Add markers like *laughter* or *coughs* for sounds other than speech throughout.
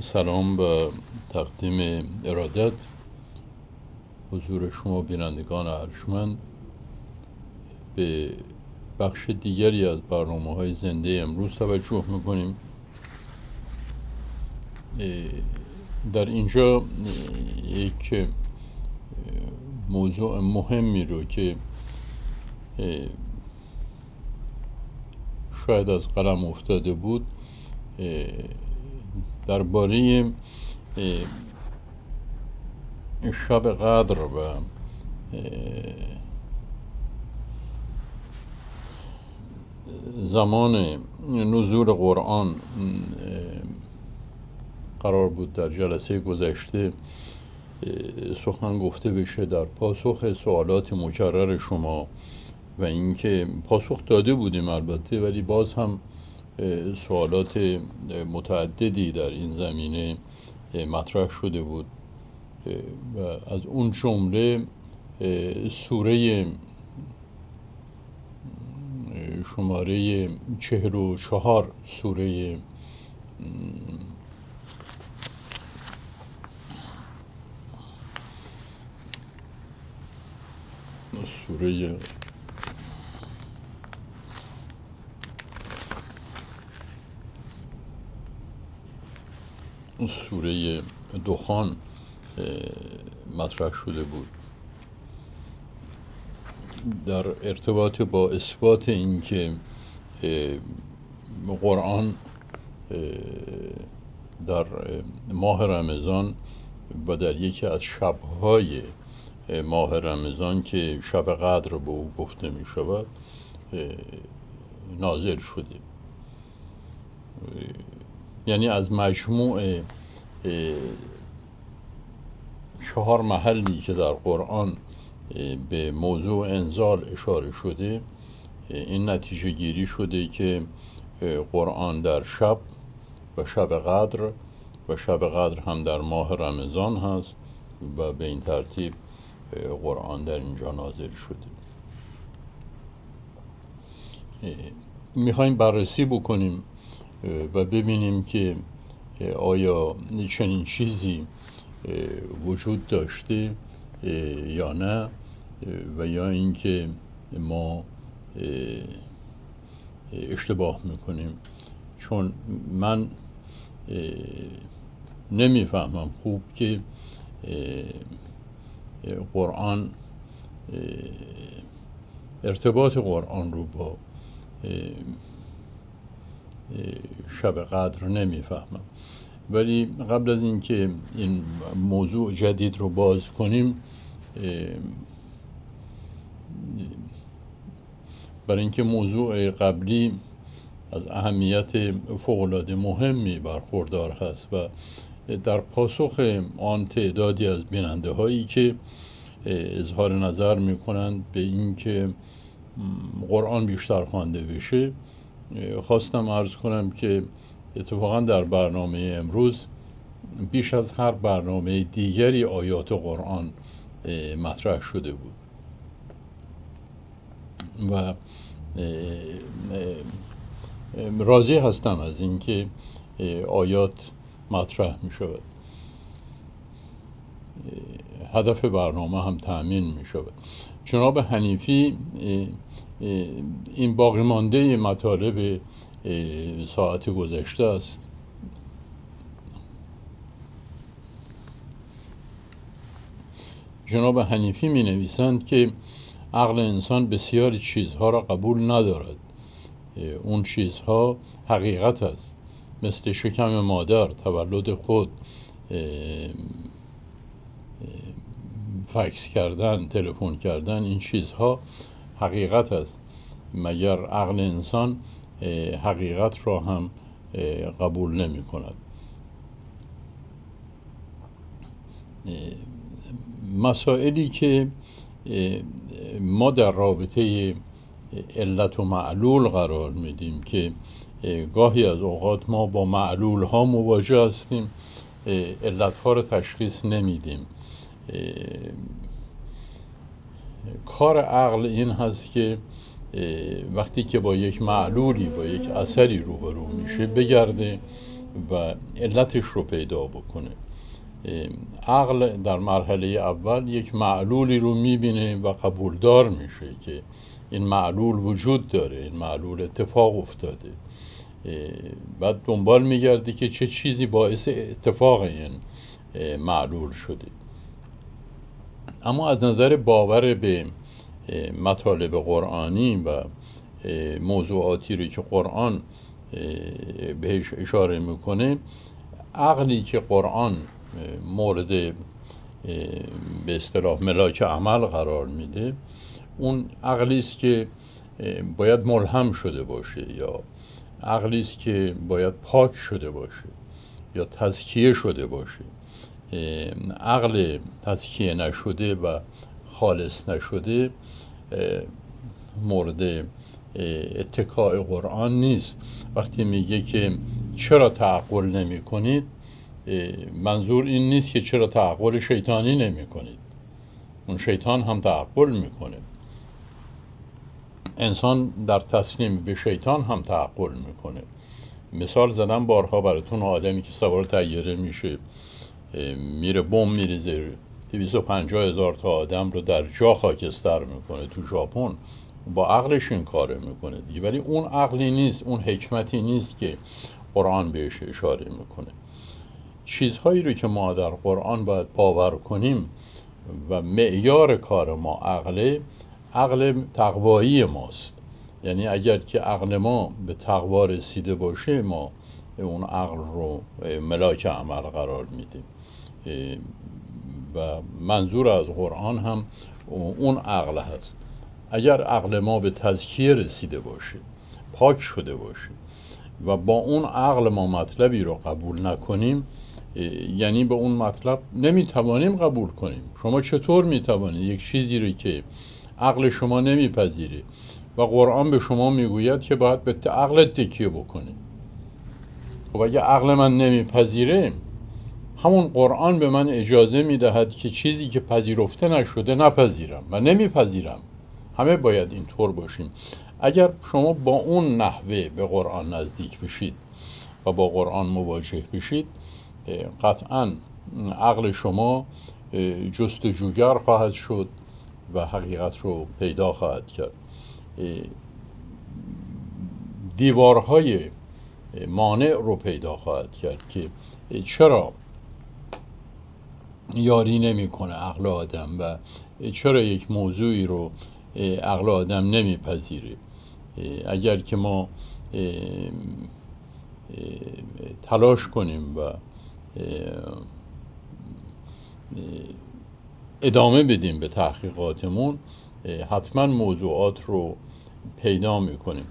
سلام و تقدیم ارادت. حضور شما بینندگان ارجمند. به بخش دیگری از برنامه های زنده امروز توجه می‌کنیم. در اینجا یک موضوع مهمی رو که شاید از قلم افتاده بود درباره شب قدر و زمان نزول قرآن قرار بود در جلسه گذشته سخن گفته بشه در پاسخ سوالات مکرر شما و اینکه پاسخ داده بودیم البته ولی باز هم سوالات متعددی در این زمینه مطرح شده بود. و از اون جمله سوره شماره چهر و چهار سوره سوره سوره دخان مطرح شده بود. در ارتباط با اثبات اینکه قرآن در ماه رمضان و در یکی از شبهای ماه رمضان که شب قدر به او گفته می شود نازل شده. یعنی از مجموع چهار محلی که در قرآن به موضوع انزال اشاره شده این نتیجه گیری شده که قرآن در شب و شب قدر و شب قدر هم در ماه رمضان هست و به این ترتیب قرآن در اینجا نازل شده. می‌خوایم بررسی بکنیم. و ببینیم که آیا چنین چیزی وجود داشته یا نه و یا اینکه ما اشتباه می‌کنیم. چون من نمی‌فهمم خوب که قرآن ارتباط قرآن رو با شب قدر نمی‌فهمم. ولی قبل از اینکه این موضوع جدید رو باز کنیم برای اینکه موضوع قبلی از اهمیت فوقالعاده مهمی برخوردار هست و در پاسخ آن تعدادی از بیننده هایی که اظهار نظر می کنند به اینکه قرآن بیشتر خوانده بشه خواستم عرض کنم که اتفاقا در برنامه امروز بیش از هر برنامه دیگری آیات قرآن مطرح شده بود. و راضی هستم از اینکه آیات مطرح می شود. هدف برنامه هم تأمین می شود. جناب حنیفی این باقی مانده مطالب ساعت گذشته است. جناب حنیفی می نویسند که عقل انسان بسیاری چیزها را قبول ندارد. اون چیزها حقیقت است. مثل شکم مادر تولد خود فکس کردن تلفن کردن این چیزها حقیقت است. مگر عقل انسان حقیقت را هم قبول نمی کند. مسائلی که ما در رابطه علت و معلول قرار میدیم که گاهی از اوقات ما با معلول ها مواجه هستیم علت ها رو تشخیص نمیدیم. کار عقل این هست که وقتی که با یک معلولی با یک اثری روبرو میشه بگرده و علتش رو پیدا بکنه. عقل در مرحله اول یک معلولی رو می‌بینه و قبولدار میشه که این معلول وجود داره این معلول اتفاق افتاده. بعد دنبال میگرده که چه چیزی باعث اتفاق این معلول شده. اما از نظر باور به مطالب قرآنی و موضوعاتی رو که قرآن بهش اشاره می‌کنه عقلی که قرآن مورد به اصطلاح ملاک عمل قرار میده اون عقلی است که باید ملهم شده باشه یا عقلی است که باید پاک شده باشه یا تزکیه شده باشه. عقل تزکیه نشده و خالص نشده مورد اتکاع قرآن نیست. وقتی میگه که چرا تعقل نمی کنید منظور این نیست که چرا تعقل شیطانی نمی کنید اون شیطان هم تعقل می‌کنه. انسان در تسلیم به شیطان هم تعقل می‌کنه. مثال زدم بارها براتون آدمی که سوار تیاره میشه. میره بم میریزه 250 هزار تا آدم رو در جا خاکستر می‌کنه تو ژاپن. با عقلش این کاره می‌کنه دیگه. ولی اون عقلی نیست اون حکمتی نیست که قرآن بهش اشاره می‌کنه. چیزهایی رو که ما در قرآن باید باور کنیم و معیار کار ما عقله عقل تقوایی ماست. یعنی اگر که عقل ما به تقوا رسیده باشه ما اون عقل رو ملاک عمل قرار میدیم. و منظور از قرآن هم اون عقل هست. اگر عقل ما به تزکیه رسیده باشه پاک شده باشه و با اون عقل ما مطلبی رو قبول نکنیم یعنی به اون مطلب نمی‌توانیم قبول کنیم. شما چطور می‌توانید یک چیزی رو که عقل شما نمیپذیره و قرآن به شما می‌گوید که باید به عقل تکیه بکنید خب اگه عقل من نمیپذیره همون قرآن به من اجازه می‌دهد که چیزی که پذیرفته نشده نپذیرم و نمیپذیرم. همه باید اینطور باشیم اگر شما با اون نحوه به قرآن نزدیک بشید و با قرآن مواجه بشید قطعا عقل شما جستجوگر خواهد شد و حقیقت رو پیدا خواهد کرد. دیوارهای مانع رو پیدا خواهد کرد که چرا یاری نمی‌کنه عقل آدم و چرا یک موضوعی رو عقل آدم نمیپذیره؟ اگر که ما تلاش کنیم و ادامه بدیم به تحقیقاتمون حتما موضوعات رو پیدا می‌کنیم.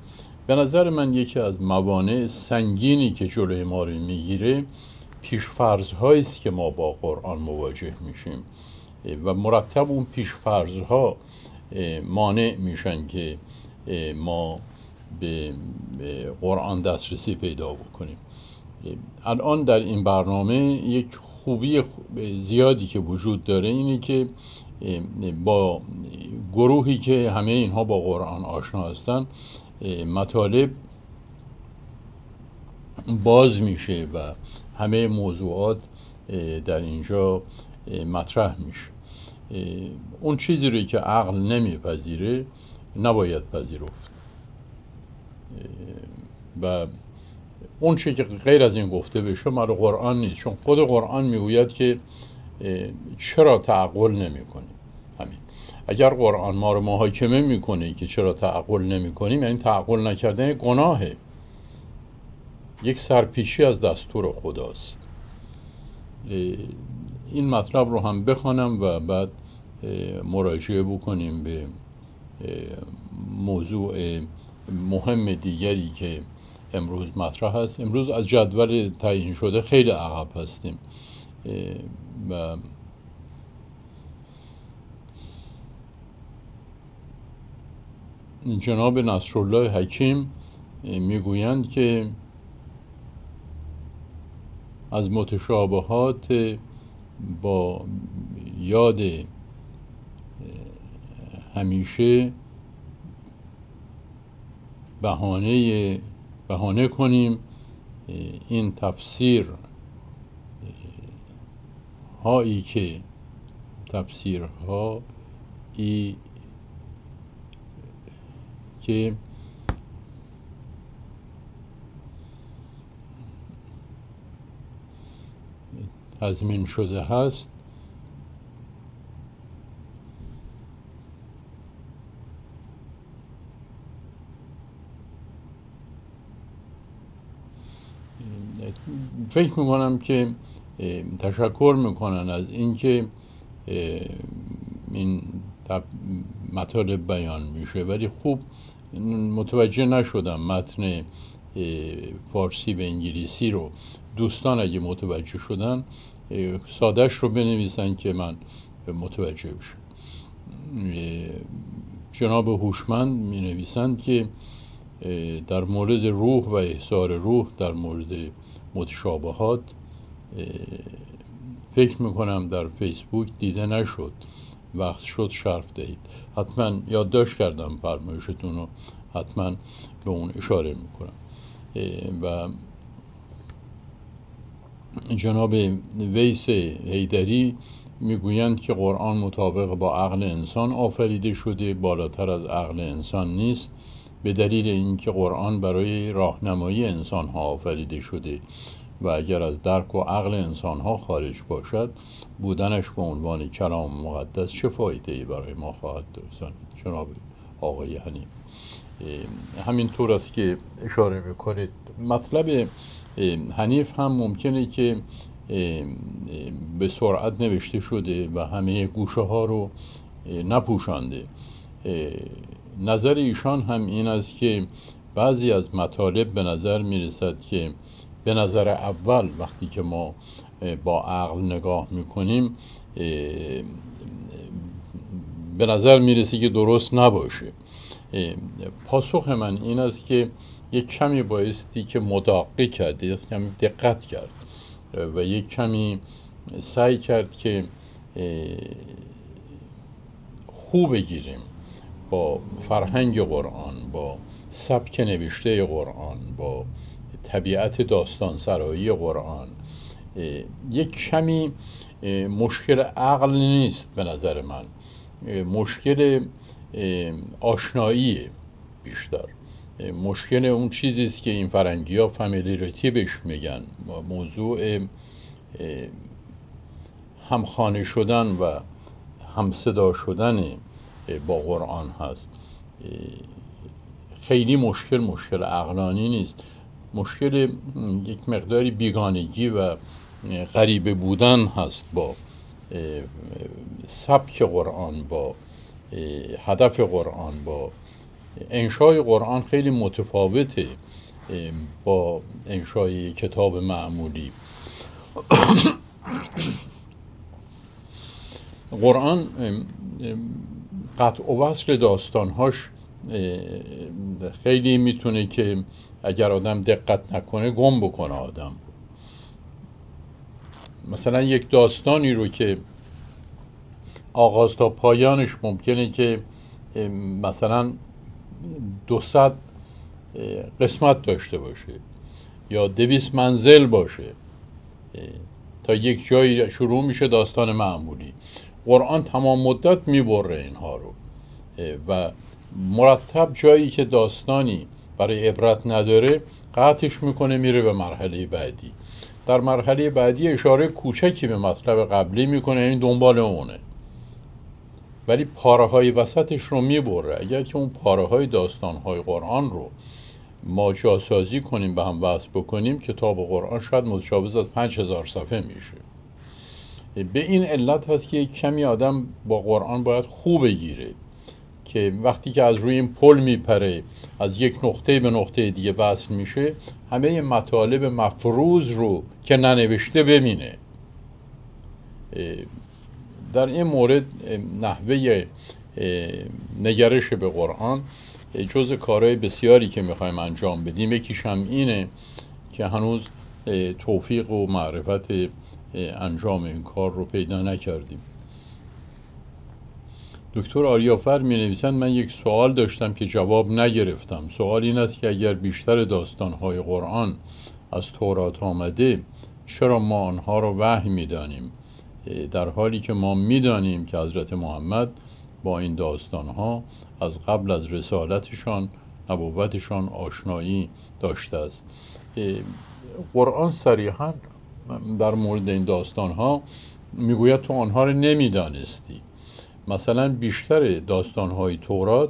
به نظر من یکی از موانع سنگینی که جلوی ما رو می‌گیره پیشفرض است که ما با قرآن مواجه میشیم. و مرتب اون پیشفرض ها مانع میشن که ما به قرآن دسترسی پیدا بکنیم. الان در این برنامه یک خوبی زیادی که وجود داره اینه که با گروهی که همه اینها با قرآن آشنا هستن مطالب باز میشه و همه موضوعات در اینجا مطرح میشه. اون چیزی رو که عقل نمیپذیره نباید پذیرفت. و اون چی که غیر از این گفته بشه مال قرآن نیست. چون خود قرآن می‌گوید که چرا تعقل نمی کنیم همین. اگر قرآن ما رو محاکمه می‌کنه که چرا تعقل نمی کنیم یعنی تعقل نکردن گناهه. یک سرپیشی از دستور خداست. این مطلب رو هم بخوانم و بعد مراجعه بکنیم به موضوع مهم دیگری که امروز مطرح هست. امروز از جدول تعیین شده خیلی عقب هستیم. و جناب نصرالله حکیم می‌گویند که از متشابهات با یاد همیشه بهانه بهانه کنیم این تفسیر هایی که تفسیرها ای که تضمین شده هست. فکر می‌کنم که تشکر می‌کنن از اینکه این مطالب بیان میشه. ولی خوب متوجه نشدم متن فارسی به انگلیسی رو. دوستان اگه متوجه شدن سادش رو بنویسن که من متوجه بشم. جناب هوشمند می نویسند که در مورد روح و احسار روح در مورد متشابهات فکر می‌کنم در فیسبوک دیده نشد. وقت شد شرف دهید. حتما یادداشت کردم فرمایشتون رو. حتما به اون اشاره می‌کنم. و جناب ویس هیدری می‌گویند که قرآن مطابق با عقل انسان آفریده شده بالاتر از عقل انسان نیست به دلیل اینکه قرآن برای راهنمایی انسان ها آفریده شده و اگر از درک و عقل انسان ها خارج باشد بودنش به عنوان کلام مقدس چه فایده ای برای ما خواهد داشت؟ جناب آقای حنیف. همین طور است که اشاره می‌کنید. مطلب حنیف هم ممکنه که به سرعت نوشته شده و همه گوشه ها رو نپوشانده. نظر ایشان هم این است که بعضی از مطالب به نظر می رسد که به نظر اول وقتی که ما با عقل نگاه می‌کنیم به نظر می‌رسه که درست نباشه. پاسخ من این است که یک کمی بایستی که مداقه کرد یک کمی دقت کرد. و یک کمی سعی کرد که خوب بگیریم با فرهنگ قرآن با سبک نوشته قرآن با طبیعت داستان سرایی قرآن یک کمی مشکل عقل نیست به نظر من. مشکل آشنایی بیشتر. مشکل اون چیزی است که این فرنگی ها فامیلیریتی بهش میگن. موضوع همخانه شدن و همصدا شدن با قرآن هست. خیلی مشکل مشکل عقلانی نیست. مشکل یک مقداری بیگانگی و غریبه بودن هست با سبک قرآن با هدف قرآن با انشای قرآن خیلی متفاوته با انشای کتاب معمولی. *coughs* قرآن قطع و وصل داستانهاش خیلی می‌تونه که اگر آدم دقت نکنه گم بکنه آدم. مثلا یک داستانی رو که آغاز تا پایانش ممکنه که مثلا دوصد قسمت داشته باشه یا دویست منزل باشه تا یک جایی شروع میشه داستان معمولی. قرآن تمام مدت می‌بره اینها رو و مرتب جایی که داستانی برای عبرت نداره قطعش می‌کنه میره به مرحله بعدی. در مرحله بعدی اشاره کوچکی به مطلب قبلی می‌کنه این دنبال اونه. ولی پاره های وسطش رو می‌بره. اگر که اون پاره های داستان های قرآن رو ما جاسازی کنیم به هم وصل بکنیم کتاب قرآن شاید متجاوز از پنج هزار صفحه میشه. به این علت هست که کمی آدم با قرآن باید خوب بگیره که وقتی که از روی این پل میپره از یک نقطه به نقطه دیگه وصل میشه همه مطالب مفروض رو که ننوشته ببینه در این مورد نحوه نگرش به قرآن جز کارهای بسیاری که می‌خوایم انجام بدیم. یکیش هم اینه که هنوز توفیق و معرفت انجام این کار رو پیدا نکردیم. دکتر آریافر می نویسند من یک سوال داشتم که جواب نگرفتم. سوال این است که اگر بیشتر داستانهای قرآن از تورات آمده چرا ما آنها را وحی می‌دانیم؟ در حالی که ما می‌دانیم که حضرت محمد با این داستان ها از قبل از رسالتشان نبوتشان آشنایی داشته است. قرآن صریحا در مورد این داستان ها می‌گوید تو آنها رو نمی‌دانستی. مثلا بیشتر داستان های تورات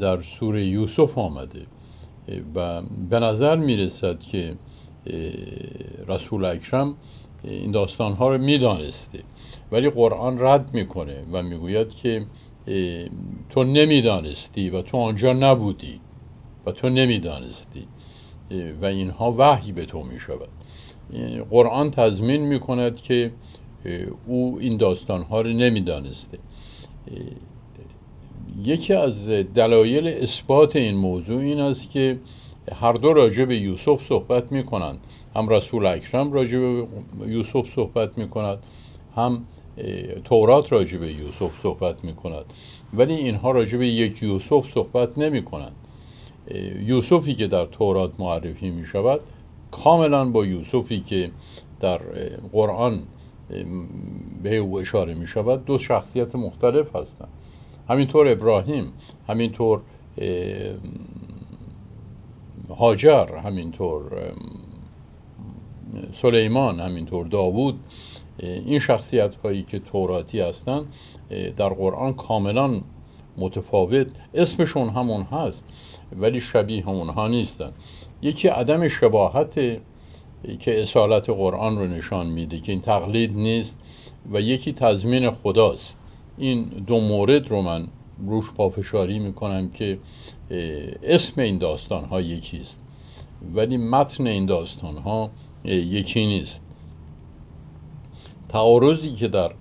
در سوره یوسف آمده. و به نظر می‌رسد که رسول اکرم این داستان ها رو می‌دانسته ولی قرآن رد می‌کنه و می‌گوید که تو نمی‌دانستی و تو آنجا نبودی و تو نمی‌دانستی و اینها وحی به تو می‌شود. قرآن تضمین می‌کند که او این داستان ها رو نمی‌دانسته. یکی از دلایل اثبات این موضوع این است که هر دو راجع به یوسف صحبت می کنند هم رسول اکرم راجع به یوسف صحبت می کند هم تورات راجع به یوسف صحبت می کند ولی اینها راجع به یک یوسف صحبت نمی کنند یوسفی که در تورات معرفی می شود کاملا با یوسفی که در قرآن به او اشاره می شود دو شخصیت مختلف هستند. همینطور ابراهیم همینطور هاجر همینطور سلیمان همینطور داوود این شخصیت هایی که توراتی هستند در قرآن کاملا متفاوت. اسمشون همون هست ولی شبیه اونها نیستن. یکی عدم شباهت که اصالت قرآن رو نشان میده که این تقلید نیست و یکی تضمین خداست. این دو مورد رو من روش پافشاری می‌کنم که اسم این داستان ها یکیست. ولی متن این داستان ها یکی نیست. تعارضی که در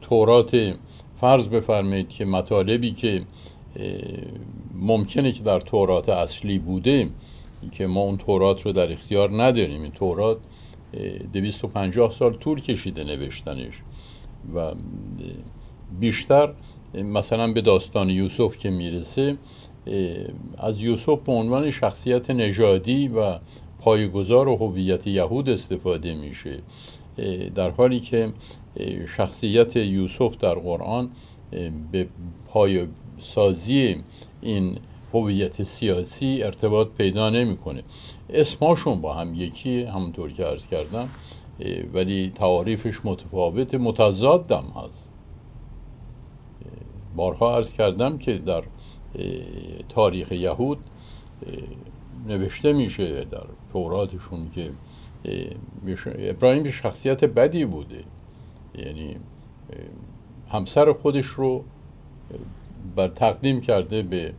تورات فرض بفرمایید که مطالبی که ممکنه که در تورات اصلی بوده که ما اون تورات رو در اختیار نداریم. این تورات 250 سال طول کشیده نوشتنش. و بیشتر مثلا به داستان یوسف که می‌رسه از یوسف به عنوان شخصیت نژادی و پایگزار و هویت یهود استفاده میشه. در حالی که شخصیت یوسف در قرآن به پای سازی این هویت سیاسی ارتباط پیدا نمی‌کنه. اسماشون با هم یکی همونطور که عرض کردم ولی تعاریفش متفاوت متضادم هست. بارها عرض کردم که در تاریخ یهود نوشته میشه در توراتشون که ابراهیم شخصیت بدی بوده. یعنی همسر خودش رو بر تقدیم کرده به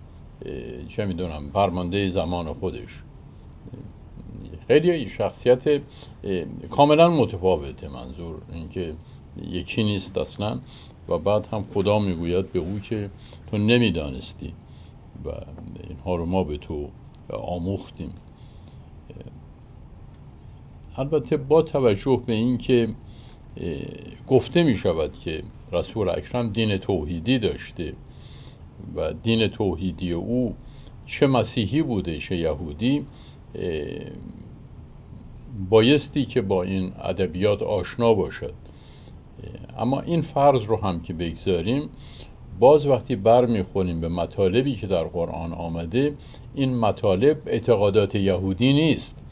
چه می‌دونم فرمانده زمان خودش. خیلی شخصیت کاملا متفاوته منظور اینکه یکی نیست اصلا و بعد هم خدا می‌گوید به او که تو نمی‌دانستی و اینها رو ما به تو آموختیم. البته با توجه به اینکه گفته می شود که رسول اکرم دین توحیدی داشته و دین توحیدی او چه مسیحی بوده چه یهودی بایستی که با این ادبیات آشنا باشد. اما این فرض رو هم که بگذاریم باز وقتی بر می‌خونیم به مطالبی که در قرآن آمده این مطالب اعتقادات یهودی نیست.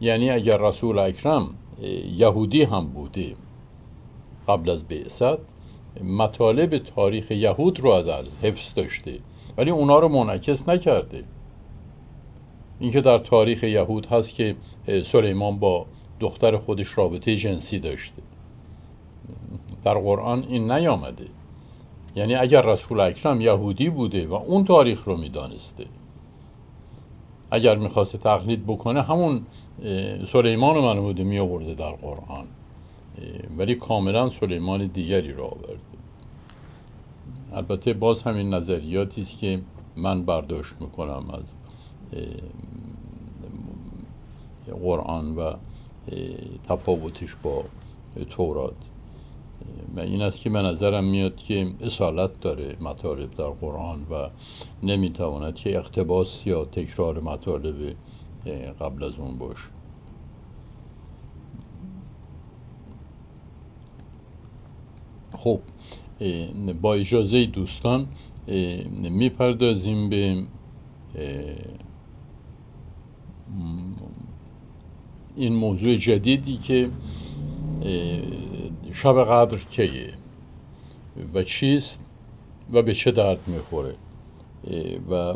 یعنی اگر رسول اکرم یهودی هم بوده قبل از بعثت مطالب تاریخ یهود رو از حفظ داشته ولی اونا رو منعکس نکرده اینکه در تاریخ یهود هست که سلیمان با دختر خودش رابطه جنسی داشته. در قرآن این نیامده. یعنی اگر رسول اکرم یهودی بوده و اون تاریخ رو می‌دانسته اگر می‌خواست تقلید بکنه همون سلیمان رو بوده می آورده در قرآن ولی کاملا سلیمان دیگری را آورده البته باز همین نظریاتی است که من برداشت می‌کنم از قرآن و تفاوتش با تورات و این است که به نظرم میاد که اصالت داره مطالب در قرآن و نمی‌تواند که اقتباس یا تکرار مطالب قبل از اون باشه خب با اجازه دوستان می‌پردازیم به این موضوع جدیدی که شب قدر کیه و چیست و به چه درد می‌خوره. و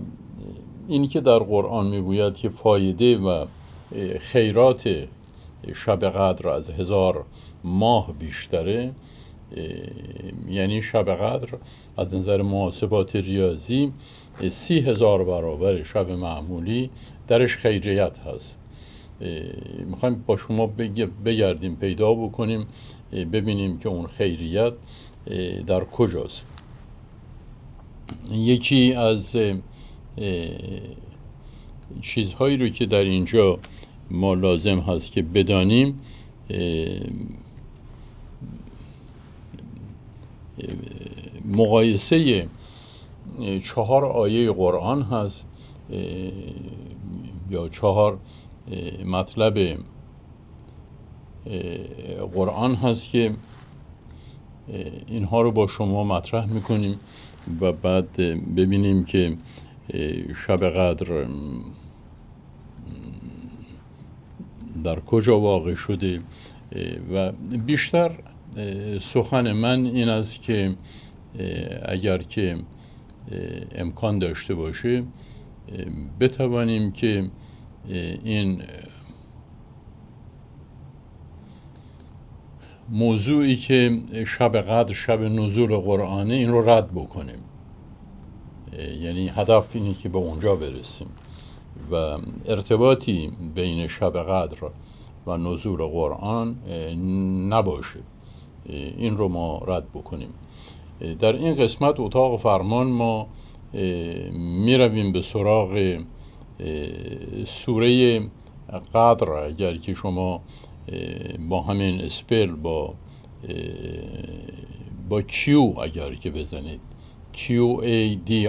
اینی که در قرآن می‌گوید که فایده و خیرات شب قدر از هزار ماه بیشتره یعنی شب قدر از نظر محاسبات ریاضی سی هزار برابر شب معمولی درش خیریت هست. می‌خوایم با شما بگردیم پیدا بکنیم ببینیم که اون خیریت در کجاست. یکی از چیزهایی رو که در اینجا ما لازم هست که بدانیم مقایسه چهار آیه قرآن هست یا چهار مطلب قرآن هست که اینها رو با شما مطرح می‌کنیم و بعد ببینیم که شب قدر در کجا واقع شده؟ و بیشتر سخن من این است که اگر که امکان داشته باشه بتوانیم که این موضوعی که شب قدر شب نزول قرآنه این رو رد بکنیم. یعنی هدف اینه که به اونجا برسیم و ارتباطی بین شب قدر و نزول قرآن نباشه. این رو ما رد بکنیم. در این قسمت اتاق فرمان ما می رویم به سراغ سوره قدر. اگر که شما با همین اسپل با با کیو اگر که بزنید.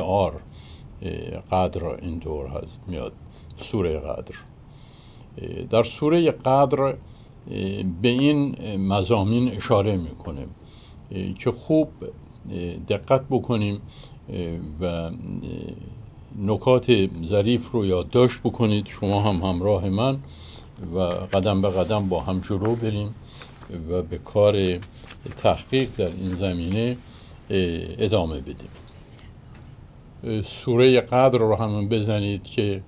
آر قدر اینطور هست میاد. سوره قدر. در سوره قدر به این مزامین اشاره می‌کنه که خوب دقت بکنیم و نکات ظریف رو یادداشت بکنید. شما هم همراه من و قدم به قدم با هم جلو بریم و به کار تحقیق در این زمینه ادامه بدیم. سوره قدر رو هم بزنید که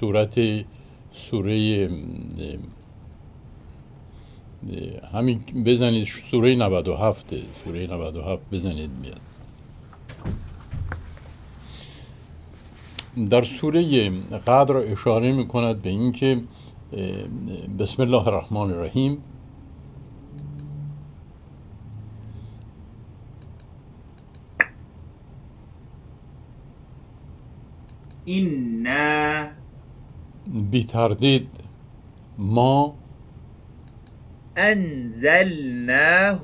صورت سوره همین بزنید سوره 97 سوره 97 بزنید میاد. در سوره قدر اشاره می کند به اینکه بسم الله الرحمن الرحیم این بی تردید ما. أنزلناه.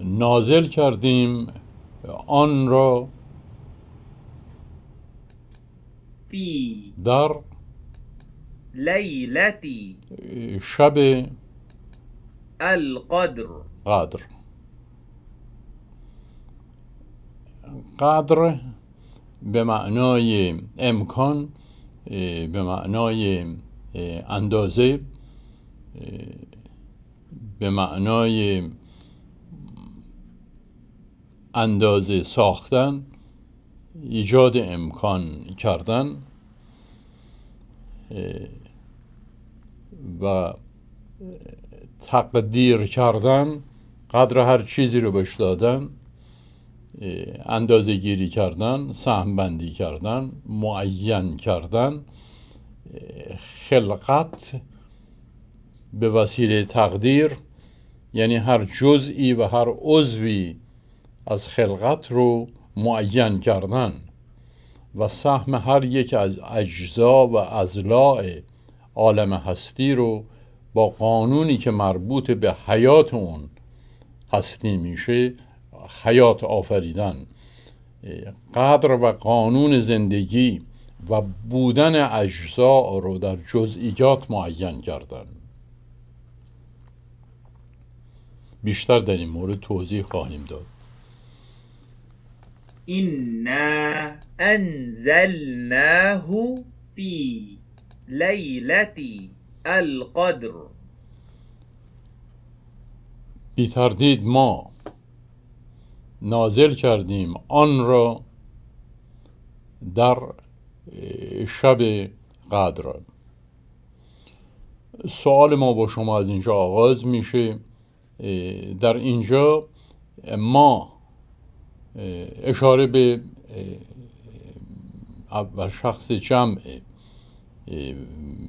نازل کردیم. آن را. فی در. لیلتی شب. القدر. قدر. قدر. به معنای امکان به معنای اندازه به معنای اندازه ساختن ایجاد امکان کردن و تقدیر کردن قدر هر چیزی رو بهش دادن. اندازه گیری کردن سهم بندی کردن معین کردن خلقت به وسیله تقدیر یعنی هر جزئی و هر عضوی از خلقت رو معین کردن. و سهم هر یک از اجزا و ازلاع عالم هستی رو با قانونی که مربوط به حیات اون هستی میشه حیات آفریدن قدر و قانون زندگی و بودن اجزا رو در جزئیات معین کردن. بیشتر در این مورد توضیح خواهیم داد. إنا أنزلناه في ليلة القدر بی تردید ما نازل کردیم. آن را در شب قدر. سوال ما با شما از اینجا آغاز میشه. در اینجا ما اشاره به اول شخص جمع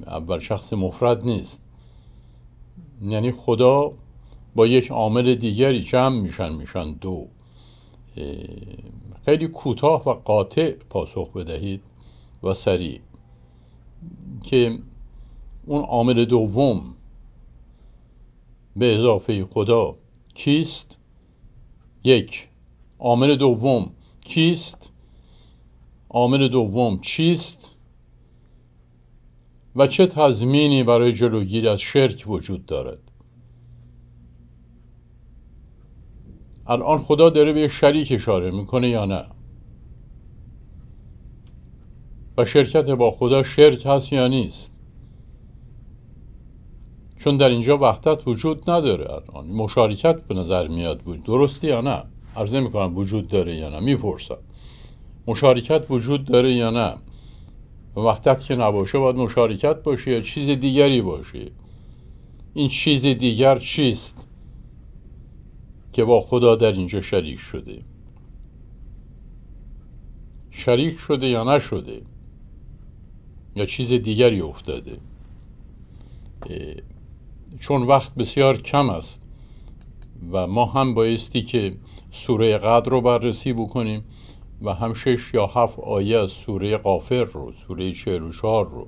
اول شخص مفرد نیست. یعنی خدا با یک عامل دیگری جمع میشن میشن دو. خیلی کوتاه و قاطع پاسخ بدهید و سریع. که اون عامل دوم به اضافه خدا کیست؟ یک عامل دوم کیست؟ عامل دوم چیست؟ و چه تضمینی برای جلوگیری از شرک وجود دارد؟ الان خدا داره به شریک اشاره می‌کنه یا نه؟ و شرکت با خدا شرک هست یا نیست؟ چون در اینجا وحدت وجود نداره الان. مشارکت به نظر میاد بود. درسته یا نه؟ عرض می‌کنم وجود داره یا نه. می‌پرسم. مشارکت وجود داره یا نه؟ وحدت که نباشه باید مشارکت باشه یا چیز دیگری باشه؟ این چیز دیگر چیست؟ که با خدا در اینجا شریک شده. شریک شده یا نشده؟ یا چیز دیگری افتاده؟ چون وقت بسیار کم است و ما هم بایستی که سوره قدر رو بررسی بکنیم و هم شش یا هفت آیه از سوره قافر رو سوره چهار رو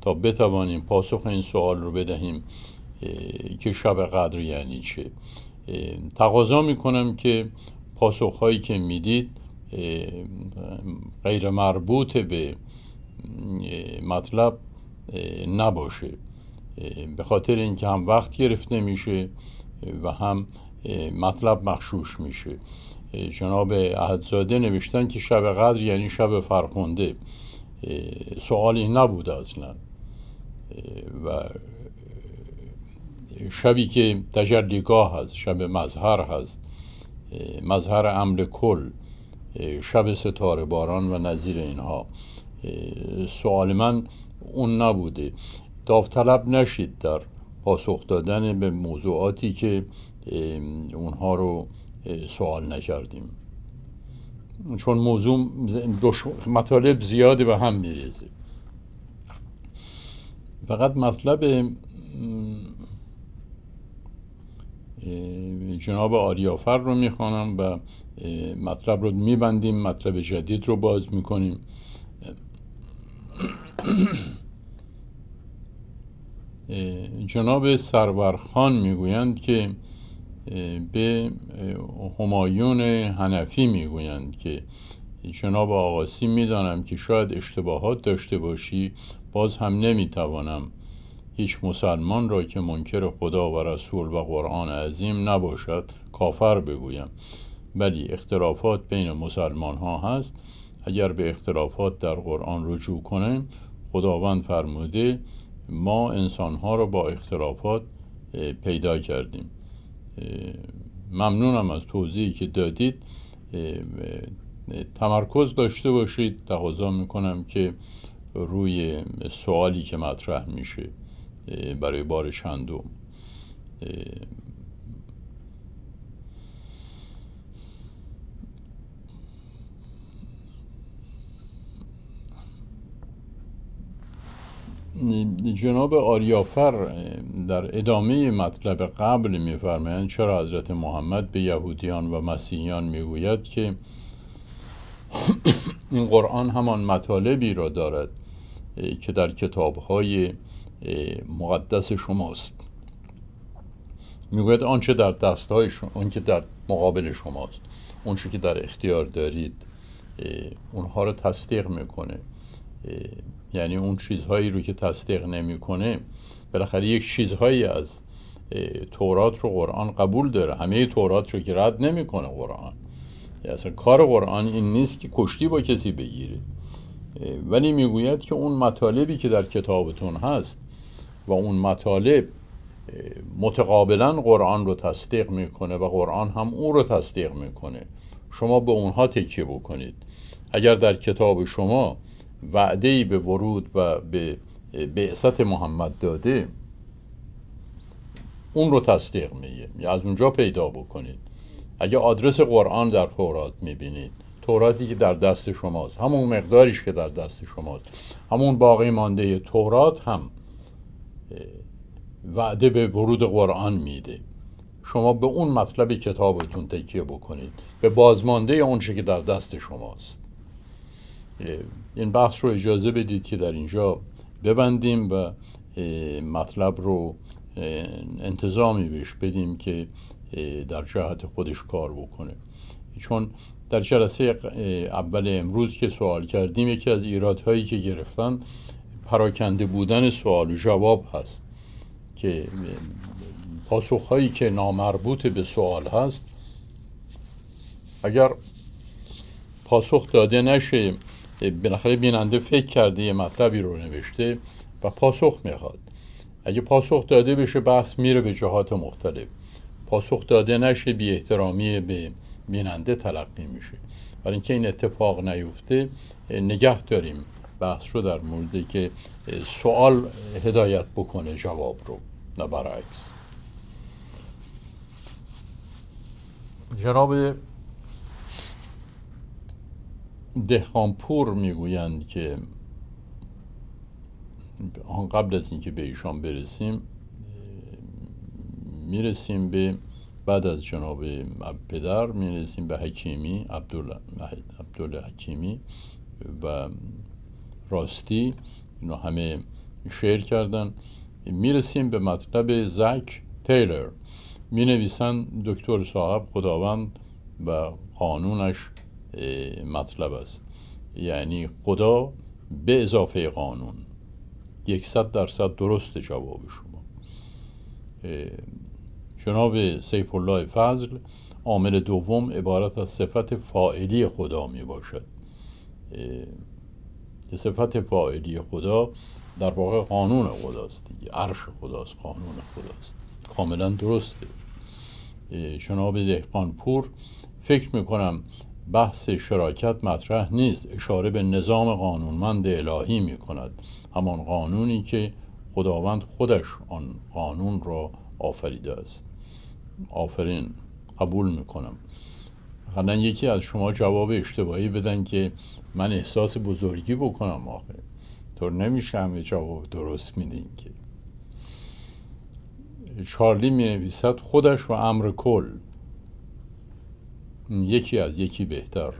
تا بتوانیم پاسخ این سوال رو بدهیم که شب قدر یعنی چه. تقاضا می‌کنم که پاسخ هایی که می‌دید غیر مربوط به مطلب نباشه. به خاطر اینکه هم وقت گرفته میشه و هم مطلب مخشوش میشه. جناب احدزاده نوشتن که شب قدر یعنی شب فرخنده. سوالی نبود اصلا. و شبی که تجلیگاه هست شب مظهر هست مظهر عمل کل شب ستاره باران و نظیر اینها. سوال من اون نبوده. داوطلب نشید در پاسخ دادن به موضوعاتی که اونها رو سوال نکردیم. چون موضوع مطالب زیاده به هم میریزه. فقط مطلب جناب آریافر رو می‌خوانم و مطلب رو میبندیم مطلب جدید رو باز می‌کنیم. جناب سرورخان می‌گویند که به همایون هنفی می‌گویند که جناب آقاسی می‌دانم که شاید اشتباهات داشته باشی باز هم نمی‌توانم هیچ مسلمان را که منکر خدا و رسول و قرآن عظیم نباشد کافر بگویم. ولی اختلافات بین مسلمان ها هست. اگر به اختلافات در قرآن رجوع کنیم خداوند فرموده ما انسان ها رو با اختلافات پیدا کردیم. ممنونم از توضیحی که دادید. تمرکز داشته باشید. تقاضا می‌کنم که روی سوالی که مطرح میشه. برای بار چندم. جناب آریافر در ادامه مطلب قبل میفرمایند چرا حضرت محمد به یهودیان و مسیحیان می‌گوید که این قرآن همان مطالبی را دارد که در کتابهای مقدس شماست. می‌گوید آنچه در دستهای شما آنچه در مقابل شماست. اونچه که در اختیار دارید اونها رو تصدیق می‌کنه. یعنی اون چیزهایی رو که تصدیق نمی‌کنه بالاخره یک چیزهایی از تورات رو قرآن قبول داره. همه تورات رو که رد نمی‌کنه قرآن. اصلا کار قرآن این نیست که کشتی با کسی بگیره. ولی می‌گوید که اون مطالبی که در کتابتون هست و اون مطالب متقابلا قرآن رو تصدیق می‌کنه و قرآن هم اون رو تصدیق می‌کنه. شما به اونها تکیه بکنید. اگر در کتاب شما وعده به ورود و به بعثت محمد داده اون رو تصدیق میگه. از اونجا پیدا بکنید. اگه آدرس قرآن در تورات می‌بینید توراتی که در دست شماست. همون مقداریش که در دست شماست. همون باقی مانده تورات هم وعده به ورود قرآن میده. شما به اون مطلب کتابتون تکیه بکنید. به بازمانده اونچه که در دست شماست. این بحث رو اجازه بدید که در اینجا ببندیم و مطلب رو انتظامی بهش بدیم که در جهت خودش کار بکنه. چون در جلسه اول امروز که سوال کردیم یکی از ایرادهایی که گرفتن پراکنده بودن سوال و جواب هست که پاسخهایی که نامربوط به سوال هست اگر پاسخ داده نشه بالاخره بیننده فکر کرده یه مطلبی رو نوشته و پاسخ می‌خواد. اگه پاسخ داده بشه بحث میره به جهات مختلف. پاسخ داده نشه بی احترامی به بیننده تلقی میشه. برای اینکه این اتفاق نیفته نگه داریم. بحث رو در مورد که سوال هدایت بکنه جواب رو نه برعکس. جناب دهقانپور می‌گویند که آن قبل از اینکه به ایشان برسیم می‌رسیم به بعد از جناب پدر می‌رسیم به حکیمی عبدالله حکیمی و راستی اینو همه شعر کردن. می‌رسیم به مطلب زک تیلر. می نویسن دکتر صاحب خداوند و قانونش مطلب است. یعنی خدا به اضافه قانون. یکصد درصد درست جواب شما. جناب سیف الله فضل عامل دوم عبارت از صفت فائلی خدا می باشد صفت فائلی خدا در واقع قانون خداست دیگه عرش خداست قانون خداست. کاملا درسته. جناب دهقانپور فکر می‌کنم بحث شراکت مطرح نیست. اشاره به نظام قانونمند الهی می کند همان قانونی که خداوند خودش آن قانون را آفریده است. آفرین. قبول می‌کنم. حالا یکی از شما جواب اشتباهی بدن که من احساس بزرگی بکنم آخه. طور نمیشه همه جواب درست میدین که. چارلی می نویسد خودش و امر کل. یکی از یکی بهتر.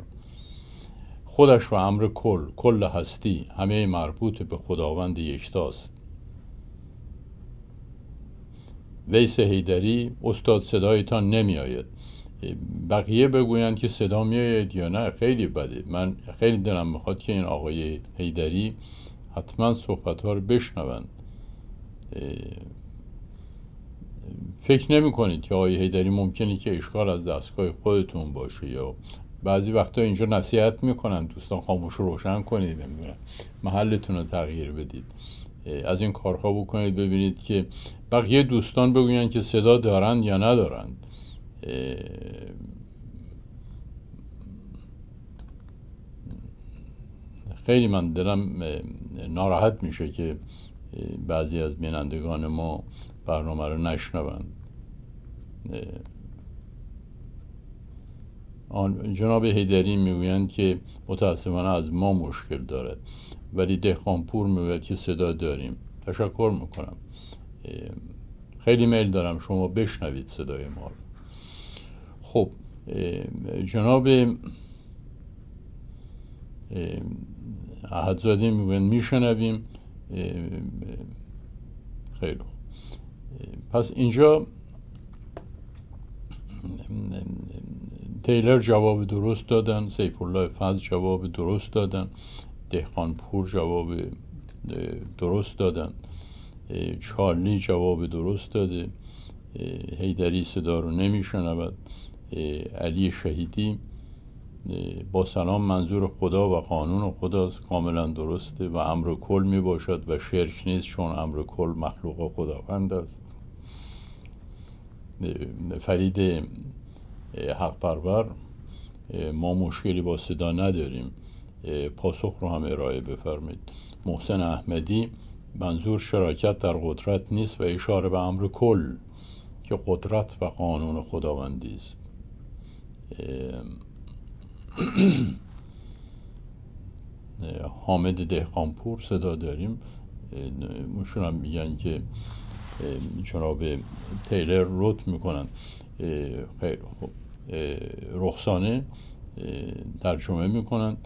خودش و امر کل کل هستی همه مربوط به خداوند یکتاست. ویس هیدری استاد صدایتان نمی آید بقیه بگویند که صدا می آید یا نه خیلی بده. من خیلی دلم می‌خواد که این آقای هیدری حتما صحبت ها رو بشنوند. فکر نمی کنید که آقای هیدری ممکنه که اشکال از دستگاه خودتون باشه یا بعضی وقتا اینجا نصیحت می‌کنن دوستان خاموش روشن کنید نمی‌دونم. محلتون رو تغییر بدید. از این کارها بکنید ببینید که بقیه دوستان بگویند که صدا دارند یا ندارند. خیلی من دلم ناراحت میشه که بعضی از بینندگان ما برنامه رو نشنوند. آن جناب هیدری می‌گویند که متاسفانه از ما مشکل دارد. ولی دهقانپور می‌گوید که صدا داریم. تشکر می‌کنم. خیلی میل دارم شما بشنوید صدای ما رو. خب جناب احدزاده می‌گویند میشنویم. خیلی پس اینجا تیلر جواب درست دادن سیف الله فضل جواب درست دادن دهقانپور جواب درست دادن چارلی جواب درست داده هیدری صدا رو نمیشنود. علی شهیدی با سلام منظور خدا و قانون خداست کاملا درسته و امر کل می باشد و شرک نیست چون امر کل مخلوق خداوند است. فرید حق پرور ما مشکلی با صدا نداریم. پاسخ رو هم ارائه بفرمید محسن احمدی منظور شراکت در قدرت نیست و اشاره به امر کل که قدرت و قانون خداوندی است. *clears throat* حامد دهقانپور صدا داریم. مشون هم میگن که جناب تیلر روت می‌کنن. خیلی خوب رخصانه ترجمه می‌کنن.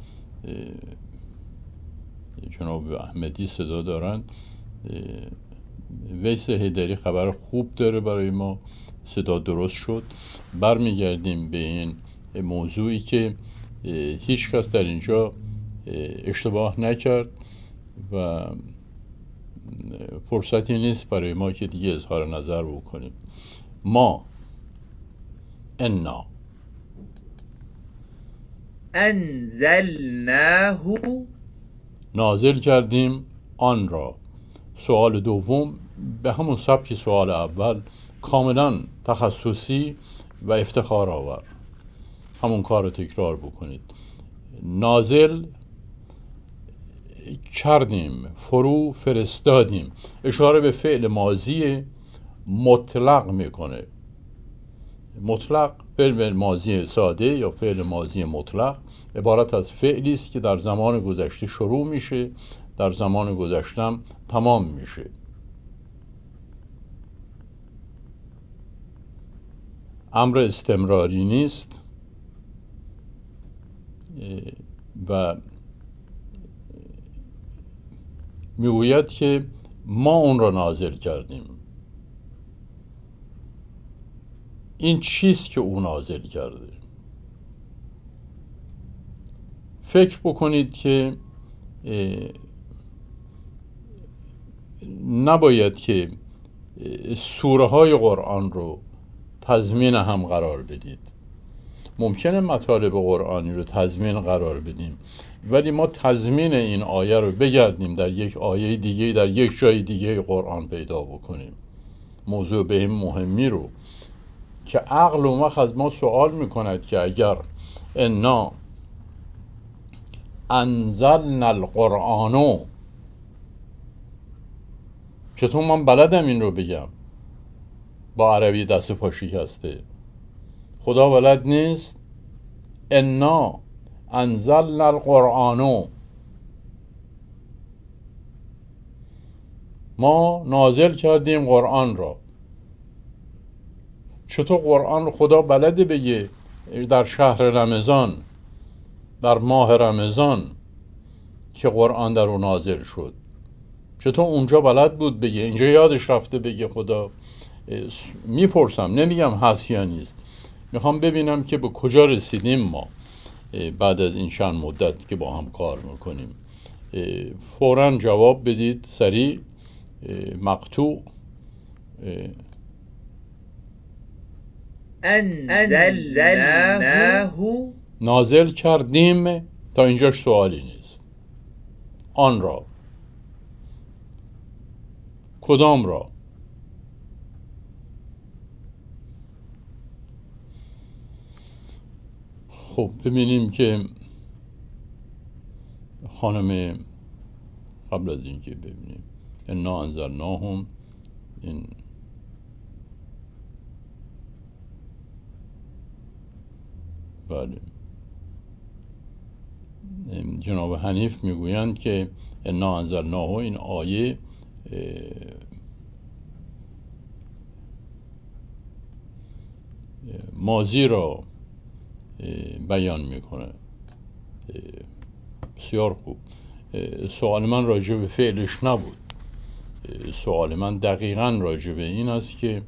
جناب احمدی صدا دارن. ویس هیدری خبر خوب داره برای ما. صدا درست شد. برمیگردیم به این موضوعی که هیچ کس در اینجا اشتباه نکرد و فرصتی نیست برای ما که دیگه اظهار نظر بکنیم. ما انا. انزلناه. نازل کردیم آن را. سوال دوم به همون سبک سوال اول کاملا تخصصی و افتخار آور. همون کار رو تکرار بکنید. نازل کردیم فرو فرستادیم. اشاره به فعل ماضی مطلق می‌کنه. مطلق فعل ماضی ساده یا فعل ماضی مطلق عبارت از فعلی است که در زمان گذشته شروع میشه در زمان گذشتم تمام میشه. امر استمراری نیست. و می‌گوید که ما اون را نازل کردیم. این چیست که او نازل کرده؟ فکر بکنید که نباید که سوره های قرآن رو تضمین هم قرار بدید. ممکنه مطالب قرآنی رو تضمین قرار بدیم ولی ما تضمین این آیه رو بگردیم در یک آیه دیگه در یک جای دیگه قرآن پیدا بکنیم. موضوع به این مهمی رو که عقل و مخ از ما سوال می‌کند که اگر انا انزلنا القرآنو چطور من بلدم این رو بگم؟ با عربی دست پا شکسته خدا بلد نیست؟ انا انزلنا القرآنو ما نازل کردیم قرآن را. چطور قرآن رو خدا بلده بگه در شهر رمضان در ماه رمضان که قرآن در اون نازل شد؟ چطور اونجا بلد بود بگه؟ اینجا یادش رفته بگه خدا؟ می‌پرسم نمیگم هست یا نیست. می‌خوام ببینم که به کجا رسیدیم ما بعد از این چند مدت که با هم کار می‌کنیم. فورا جواب بدید سریع. مقتوع انزلناه. نازل کردیم تا اینجاش سوالی نیست. آن را. کدام را؟ خب ببینیم که خانم قبل از اینکه ببینیم انا انزلناهم این بله. جناب حنیف می‌گویند که انا انزلناه این آیه مازی را بیان می‌کنه. بسیار خوب. سوال من راجع به فعلش نبود. سوال من دقیقا راجع به این است که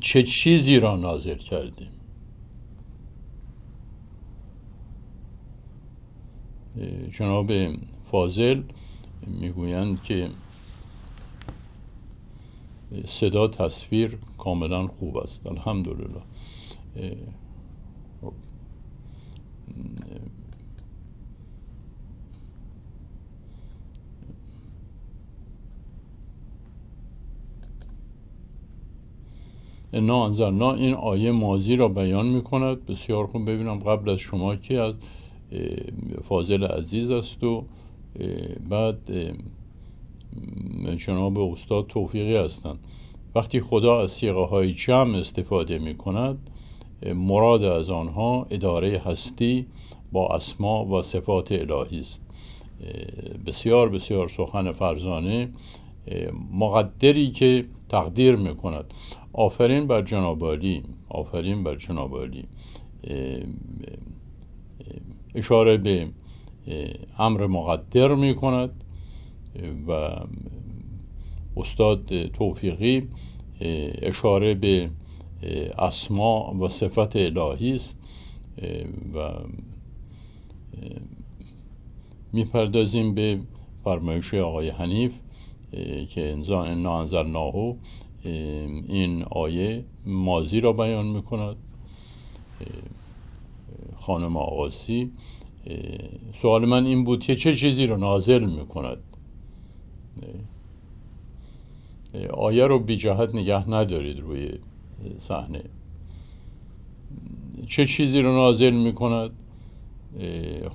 چه چیزی را نازل کردیم؟ جناب فاضل می‌گویند که صدا تصویر کاملا خوب است. الحمدلله. انا انزلنا این آیه مازی را بیان می کند بسیار خوب. ببینم قبل از شما کی از فاضل عزیز است و بعد جناب استاد توفیقی هستند. وقتی خدا از سیغه های جمع استفاده می کند مراد از آنها اداره هستی با اسما و صفات الهی است. بسیار بسیار سخن فرزانه مقدری که تقدیر می کند آفرین بر جنابالی آفرین بر جنابالی اشاره به امر مقدر می کند و استاد توفیقی اشاره به اسما و صفت الهی است و می‌پردازیم به فرمایش آقای حنیف که انزان ناهو این آیه مازی را بیان می‌کند. خانم آقاسی سوال من این بود که چه چیزی رو نازل می‌کند؟ آیه رو بی جهت نگه ندارید روی صحنه. چه چیزی رو نازل می‌کند؟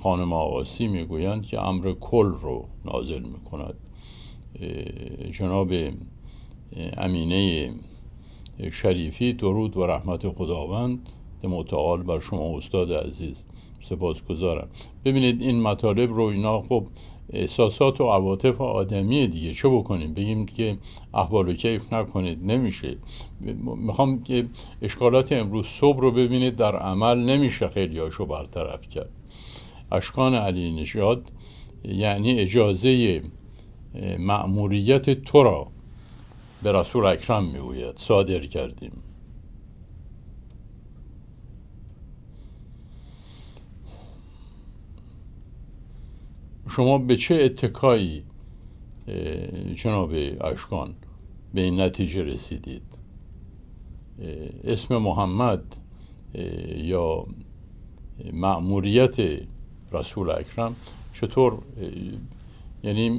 خانم آقاسی می‌گویند که امر کل رو نازل می‌کند. جناب امینه شریفی درود و رحمت خداوند متعال بر شما استاد عزیز سپاسگزارم. ببینید این مطالب رو اینا خب احساسات و عواطف آدمی دیگه. چه بکنیم؟ بگیم که احوال و کیف نکنید. نمیشه. می‌خوام که اشکالات امروز صبح رو ببینید. در عمل نمیشه خیلی هاشو برطرف کرد. اشکان علی نژاد یعنی اجازه مأموریت تو را به رسول اکرم می‌گوید. صادر کردیم. شما به چه اتکایی جناب اشکان به این نتیجه رسیدید؟ اسم محمد یا مأموریت رسول اکرم چطور؟ یعنی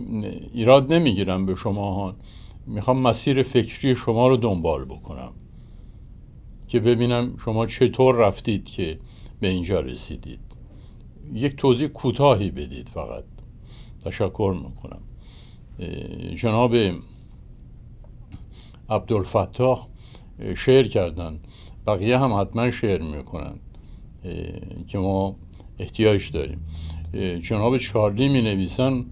ایراد نمی‌گیرم به شما ها. می‌خوام مسیر فکری شما رو دنبال بکنم که ببینم شما چطور رفتید که به اینجا رسیدید. یک توضیح کوتاهی بدید فقط. تشکر می‌کنم. جناب عبدالفتاح شعر کردن. بقیه هم حتما شعر می‌کنن که ما احتیاج داریم. جناب چارلی می نویسن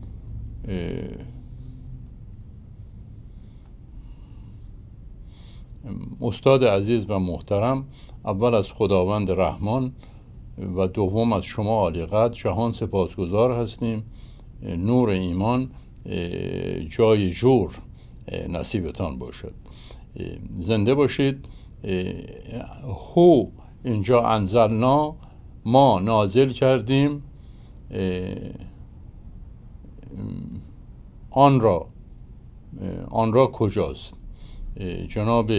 استاد عزیز و محترم اول از خداوند رحمان و دوم از شما عالی قدر جهان سپاسگزار هستیم. نور ایمان جای جور نصیبتان باشد. زنده باشید. هو اینجا انزلنا ما نازل کردیم. آن را آن را کجاست؟ جناب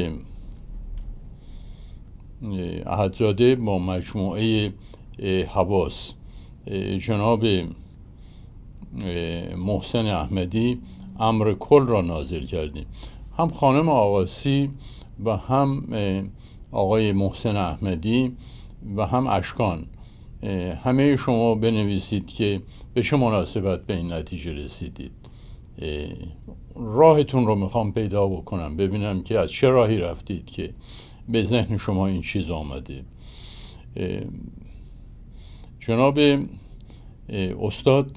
احدزاده با مجموعه حواس. جناب محسن احمدی امر کل را نازل کردیم. هم خانم آقاسی و هم آقای محسن احمدی و هم اشکان. همه شما بنویسید که به چه مناسبت به این نتیجه رسیدید. راهتون رو می‌خوام پیدا بکنم ببینم که از چه راهی رفتید که به ذهن شما این چیز آمده. جناب استاد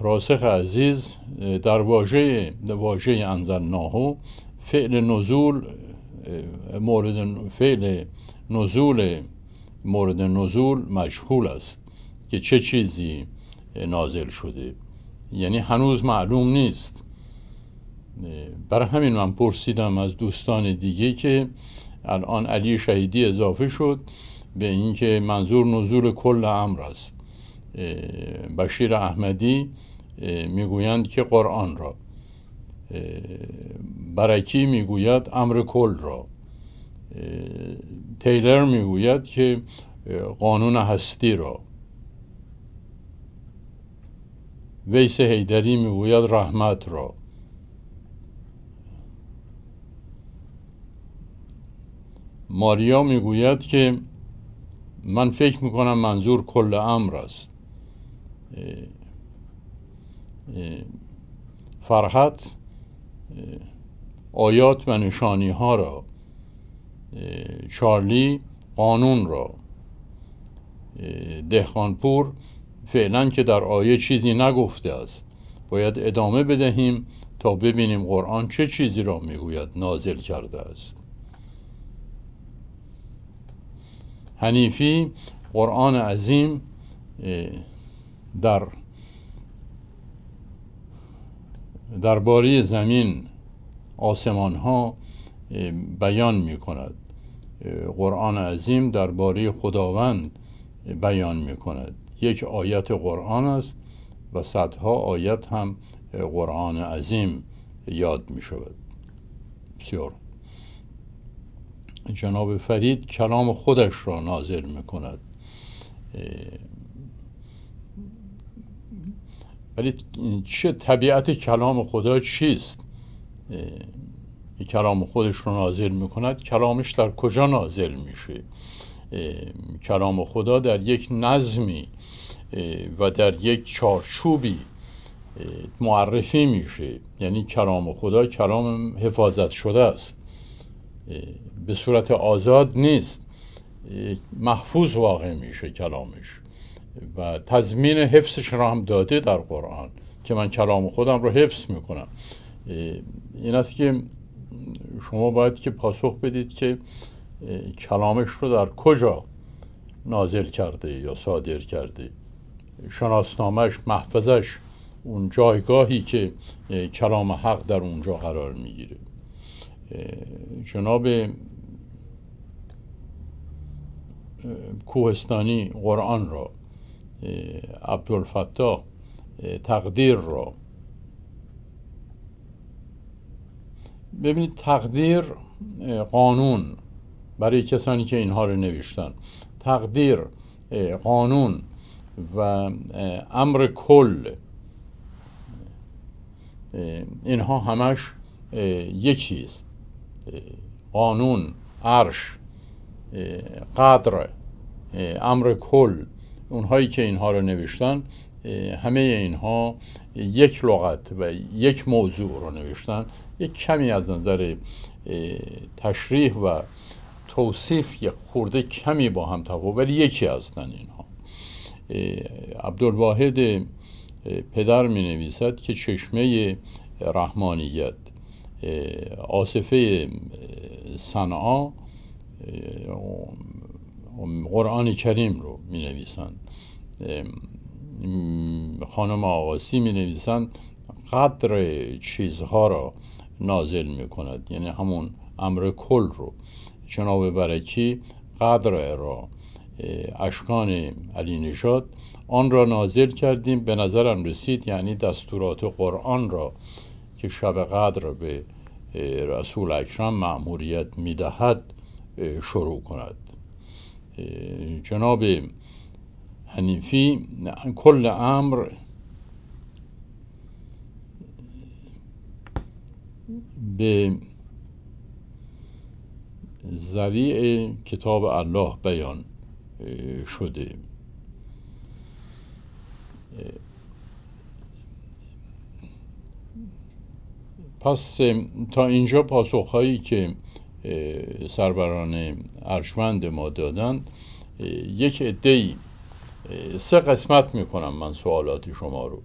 راسخ عزیز در واژه واژه انزلناهو فعل نزول مورد فعل نزول مورد نزول مجهول است که چه چیزی نازل شده. یعنی هنوز معلوم نیست. برای همین من پرسیدم از دوستان دیگه که الان علی شهیدی اضافه شد به اینکه منظور نزول کل امر است. بشیر احمدی می‌گویند که قرآن را. برکی می‌گوید؟ امر کل را. تیلر می‌گوید که قانون هستی را. ویس هیدری می‌گوید رحمت را. ماریا می‌گوید که من فکر می‌کنم منظور کل امر است. فرحت آیات و نشانی ها را چارلی قانون را دهخانپور فعلا که در آیه چیزی نگفته است. باید ادامه بدهیم تا ببینیم قرآن چه چیزی را می‌گوید نازل کرده است. حنیفی قرآن عظیم در درباره زمین آسمان ها بیان می کند قرآن عظیم درباره خداوند بیان می کند یک آیت قرآن است و صدها آیت هم قرآن عظیم یاد می شود بسیار جناب فرید کلام خودش را نازل می کند ولی چه طبیعت کلام خدا چیست؟ کلام خودش رو نازل می‌کند کلامش در کجا نازل میشه؟ کلام خدا در یک نظمی و در یک چارچوبی معرفی میشه. یعنی کلام خدا کلام حفاظت شده است. به صورت آزاد نیست. محفوظ واقع میشه کلامش. و تضمین حفظش را هم داده در قرآن که من کلام خودم رو حفظ می‌کنم. این است که شما باید که پاسخ بدید که کلامش رو در کجا نازل کرده یا صادر کرده. شناسنامش محفظش اون جایگاهی که کلام حق در اونجا قرار می‌گیره. جناب کوهستانی قرآن را عبدالفتاح تقدیر را ببینید تقدیر قانون برای کسانی که اینها رو نوشتن. تقدیر قانون و امر کل اینها همش یکی است. قانون عرش قدر امر کل. اونهایی که اینها رو نوشتن همه اینها یک لغت و یک موضوع رو نوشتن. یک کمی از نظر تشریح و توصیف یک خورده کمی با هم تفاوت ولی یکی هستن اینها. عبدالواحد پدر می نویسد که چشمه رحمانیت آصفه صنعا قرآن کریم رو می نویسند خانم آقاسی می نویسند قدر چیزها را نازل می کند یعنی همون امر کل رو. جناب برکی قدر را اشکان علی نشاد آن را نازل کردیم. به نظرم رسید یعنی دستورات قرآن را که شب قدر به رسول اکرم معموریت می‌دهد شروع کند. جناب حنیفی کل امر به ذریع کتاب الله بیان شده. پس تا اینجا پاسخهایی که سربران ارشمند ما دادن. یک عده سه قسمت می‌کنم من سوالات شما رو.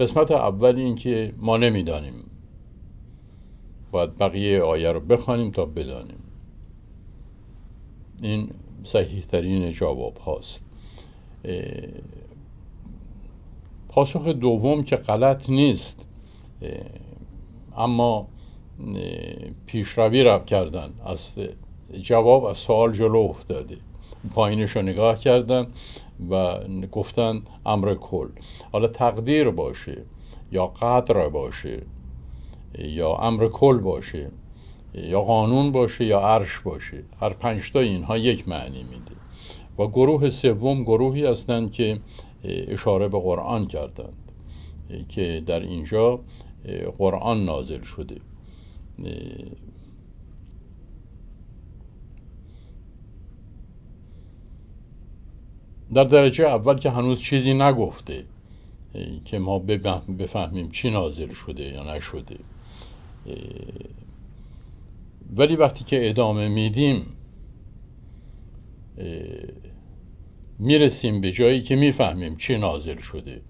قسمت اول این که ما نمی‌دانیم. باید بقیه آیه رو بخوانیم تا بدانیم. این صحیح ترین جواب هاست. پاسخ دوم که غلط نیست. اما پیشروی رفت کردن. از جواب از سوال جلو افتاده. پایینش رو نگاه کردن و گفتن امر کل. حالا تقدیر باشه یا قدر باشه یا امر کل باشه یا قانون باشه یا عرش باشه هر پنجتا اینها یک معنی میده. و گروه سوم گروهی هستند که اشاره به قرآن کردند که در اینجا قرآن نازل شده. در درجه اول که هنوز چیزی نگفته که ما بفهمیم چی نازل شده یا نشده. ولی وقتی که ادامه میدیم می‌رسیم به جایی که می‌فهمیم چی نازل شده.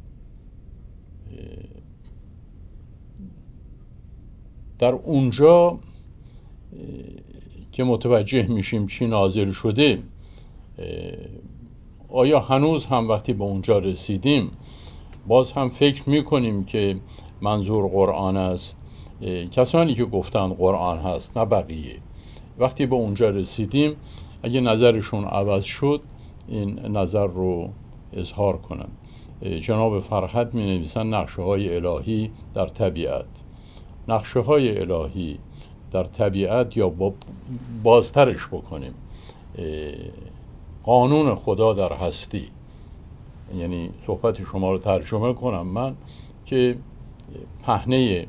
در اونجا که متوجه میشیم چی نازل شده آیا هنوز هم وقتی به اونجا رسیدیم باز هم فکر می‌کنیم که منظور قرآن است کسانی که گفتن قرآن هست نه بقیه. وقتی به اونجا رسیدیم اگه نظرشون عوض شد این نظر رو اظهار کنم جناب فرحت می نویسن نقشه های الهی در طبیعت. نقشه های الهی در طبیعت یا بازترش بکنیم. قانون خدا در هستی. یعنی صحبت شما رو ترجمه کنم من که پهنه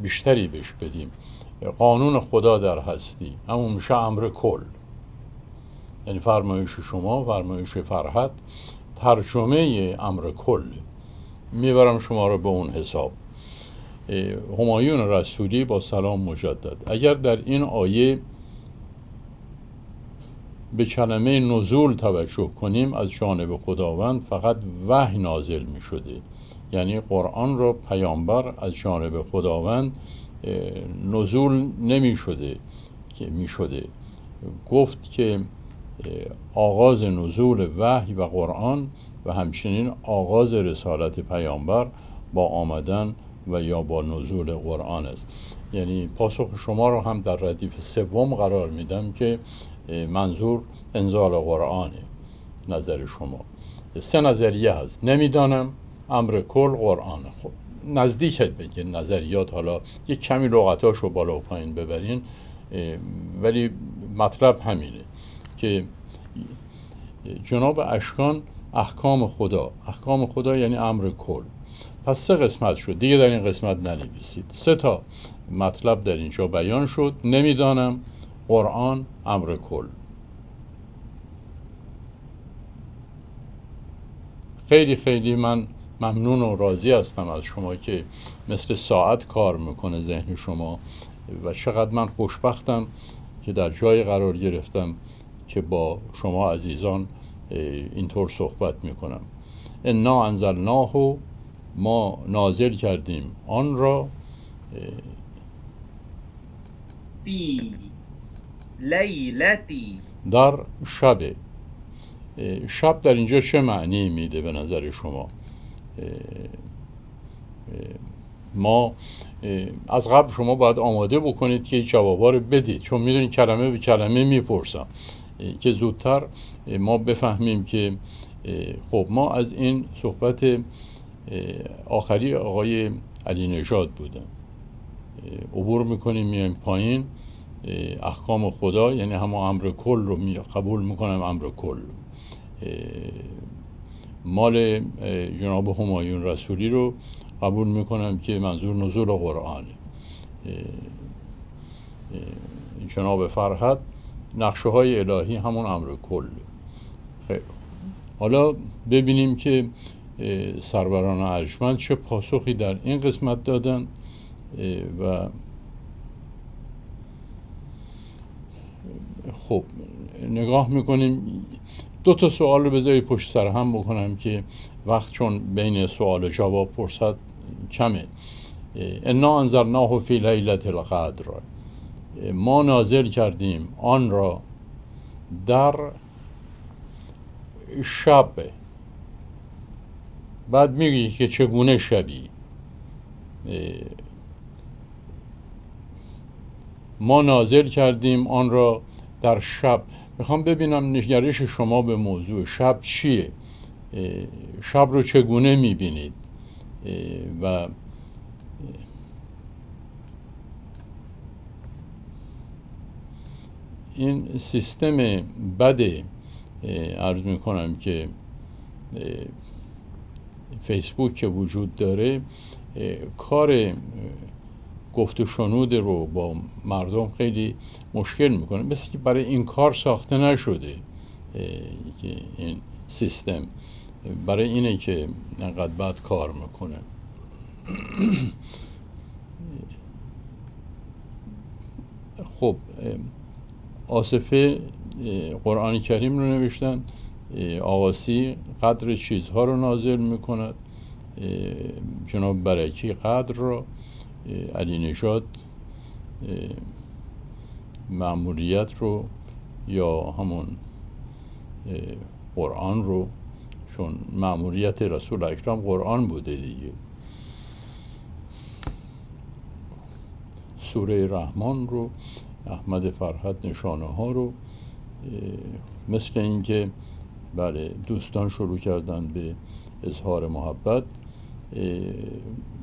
بیشتری بهش بدیم. قانون خدا در هستی. همون میشه امر کل. یعنی فرمایش شما فرمایش فرحت ترجمه امر کل. می‌برم شما رو به اون حساب. همایون رسولی با سلام مجدد. اگر در این آیه به کلمه نزول توجه کنیم از جانب خداوند فقط وحی نازل می شده یعنی قرآن را پیامبر از جانب خداوند نزول نمی شده که می شده گفت که آغاز نزول وحی و قرآن و همچنین آغاز رسالت پیامبر با آمدن و یا با نزول قرآن است. یعنی پاسخ شما رو هم در ردیف سوم قرار میدم که منظور انزال قرآنه نظر شما. سه نظریه هست. نمی‌دانم امر کل قرآن. خب نزدیکت بگیر نظریات. حالا یک کمی لغتاش رو بالا و پایین ببرین. ولی مطلب همینه که جناب اشکان احکام خدا. احکام خدا یعنی امر کل. پس سه قسمت شد. دیگه در این قسمت ننویسید. سه تا مطلب در اینجا بیان شد. نمی‌دانم. قرآن امر کل. خیلی خیلی من ممنون و راضی هستم از شما که مثل ساعت کار می‌کنه ذهن شما. و چقدر من خوشبختم که در جای قرار گرفتم که با شما عزیزان اینطور صحبت می‌کنم. انا انزلناه ما نازل کردیم. آن را فی لیلتی. در شب شب در اینجا چه معنی میده به نظر شما؟ ما از قبل شما باید آماده بکنید که جوابا رو بدید. چون می‌دونید کلمه به کلمه می‌پرسم. که زودتر ما بفهمیم که خب ما از این صحبت آخری آقای علی نژاد بودم عبور می‌کنیم میایم پایین. احکام خدا یعنی همه امر کل رو می قبول می‌کنم امر کل. مال جناب همایون رسولی رو قبول می‌کنم که منظور نزول قرآنه جناب فرحت نقشه های الهی همون امر کل. خیلی حالا ببینیم که سروران ارجمند چه پاسخی در این قسمت دادن و خب نگاه می‌کنیم. دو تا سوال رو بذاری پشت سر هم بکنم که وقت چون بین سوال و جواب پرسد کمه. انا انزلناه فی لیلت القدر. ما نازل کردیم آن را در شب. بعد میگی که چگونه شبی؟ ما نازل کردیم آن را در شب. می‌خوام ببینم نگرش شما به موضوع. شب چیه؟ شب رو چگونه می‌بینید؟ و این سیستم بد عرض می‌کنم که فیسبوک که وجود داره کار گفت و شنود رو با مردم خیلی مشکل می‌کنه مثل که برای این کار ساخته نشده این سیستم. برای اینه که انقدر بد کار می‌کنه. خب آصفه قرآن کریم رو نوشتن. آقاسی قدر چیزها رو نازل می‌کند. جناب برکی قدر رو علی نشاد معمولیت رو یا همون قرآن رو چون معمولیت رسول اکرم قرآن بوده دیگه. سوره رحمان رو احمد فرحت نشانه ها رو مثل اینکه بله دوستان شروع کردن به اظهار محبت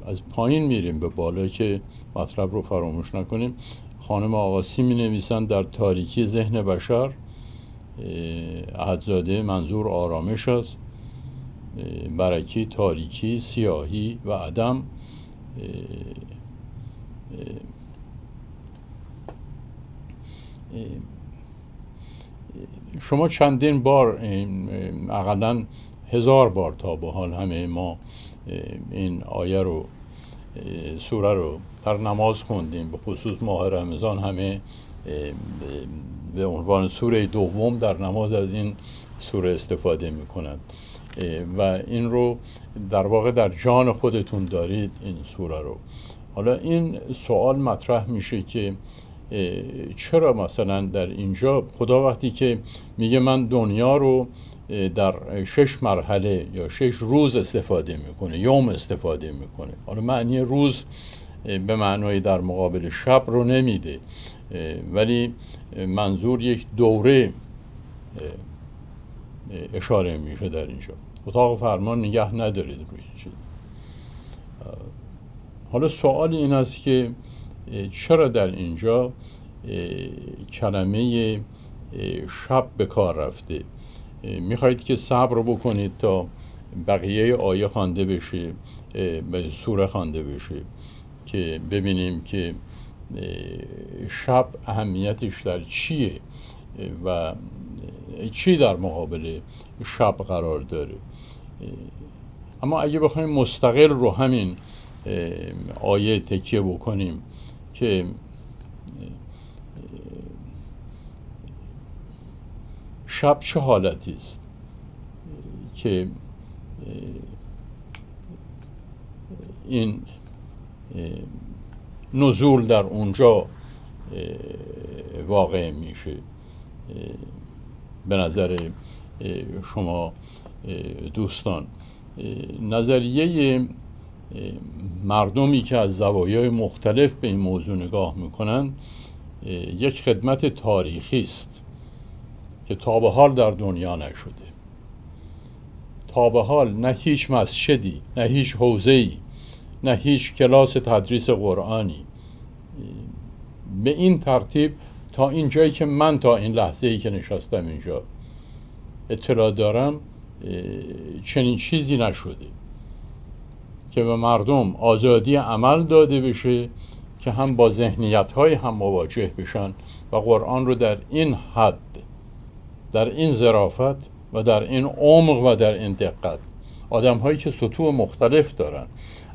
از پایین میریم به بالا که مطلب رو فراموش نکنیم. خانم آقاسی می نویسند در تاریکی ذهن بشر احدزاده منظور آرامش است برکی تاریکی سیاهی و عدم شما چندین بار اقلا هزار بار تا به حال همه ما این آیه رو سوره رو در نماز خوندیم به خصوص ماه رمضان همه به عنوان سوره دوم در نماز از این سوره استفاده می‌کنند. و این رو در واقع در جان خودتون دارید این سوره رو. حالا این سوال مطرح میشه که چرا مثلا در اینجا؟ خدا وقتی که میگه من دنیا رو در شش مرحله یا شش روز استفاده می‌کنه یوم استفاده می‌کنه. حالا معنی روز به معنای در مقابل شب رو نمیده. ولی منظور یک دوره اشاره میشه در اینجا. اتاق فرمان نگه ندارید روی چیز. حالا سوال این است که چرا در اینجا کلمه شب به کار رفته؟ می‌خواهید که صبر بکنید تا بقیه آیه خوانده بشه به سوره خوانده بشه که ببینیم که شب اهمیتش در چیه و چی در مقابل شب قرار داره؟ اما اگه بخوایم مستقل رو همین آیه تکیه بکنیم که شب چه حالتی است؟ که این نزول در اونجا واقع میشه. به نظر شما دوستان. نظریه مردمی که از زوایای مختلف به این موضوع نگاه می‌کنند یک خدمت تاریخی است که تا به حال در دنیا نشده. تا به حال نه هیچ مسجدی نه هیچ حوزه‌ای نه هیچ کلاس تدریس قرآنی. به این ترتیب تا این جایی که من تا این لحظه ای که نشستم اینجا اطلاع دارم چنین چیزی نشده. که به مردم آزادی عمل داده بشه که هم با ذهنیت های هم مواجه بشن و قرآن رو در این حد در این ظرافت و در این عمق و در این دقت. آدم هایی که سطوح مختلف دارن.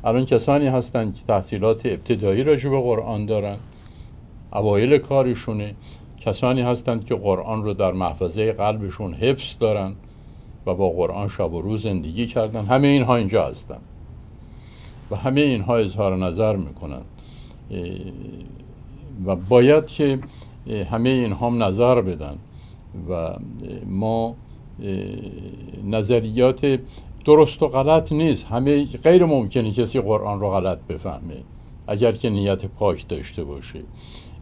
الان کسانی هستند که تحصیلات ابتدایی راجع به قرآن دارن. اوایل کارشونه. کسانی هستند که قرآن رو در محفظه قلبشون حفظ دارن و با قرآن شب و روز زندگی کردن. همه اینها اینجا هستن. و همه اینها اظهار نظر می‌کنن. و باید که همه اینها هم نظر بدن. و ما نظریات درست و غلط نیست. همه غیر ممکنه کسی قرآن رو غلط بفهمه اگر که نیت پاک داشته باشه.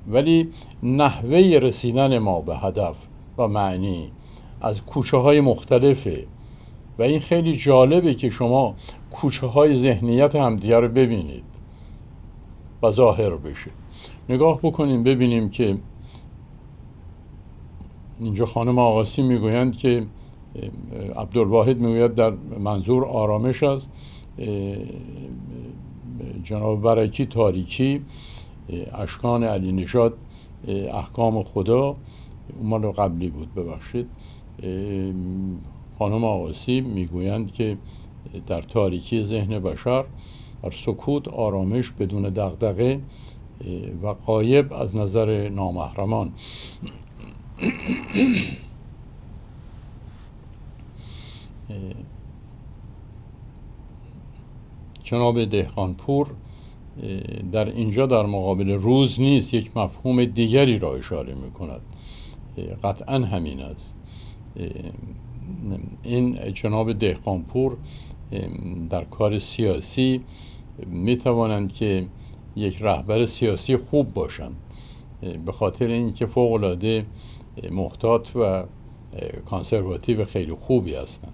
ولی نحوه رسیدن ما به هدف و معنی از کوچه های مختلف و این خیلی جالبه که شما کوچه های ذهنیت همدیگه رو ببینید و ظاهر بشه. نگاه بکنیم ببینیم که اینجا خانم آقاسی می‌گویند که عبدالواحد می‌گوید در منظور آرامش است. جناب برکی تاریکی اشکان علی نشاد احکام خدا مال قبلی بود ببخشید. خانم آقاسی می‌گویند که در تاریکی ذهن بشر در سکوت آرامش بدون دغدغه و قایب از نظر نامحرمان. جناب دهقانپور در اینجا در مقابل روز نیست یک مفهوم دیگری را اشاره می کند قطعا همین است. این جناب دهقانپور در کار سیاسی می توانند که یک رهبر سیاسی خوب باشند. به خاطر اینکه فوق العاده محتاط و کانسرواتیو خیلی خوبی هستند.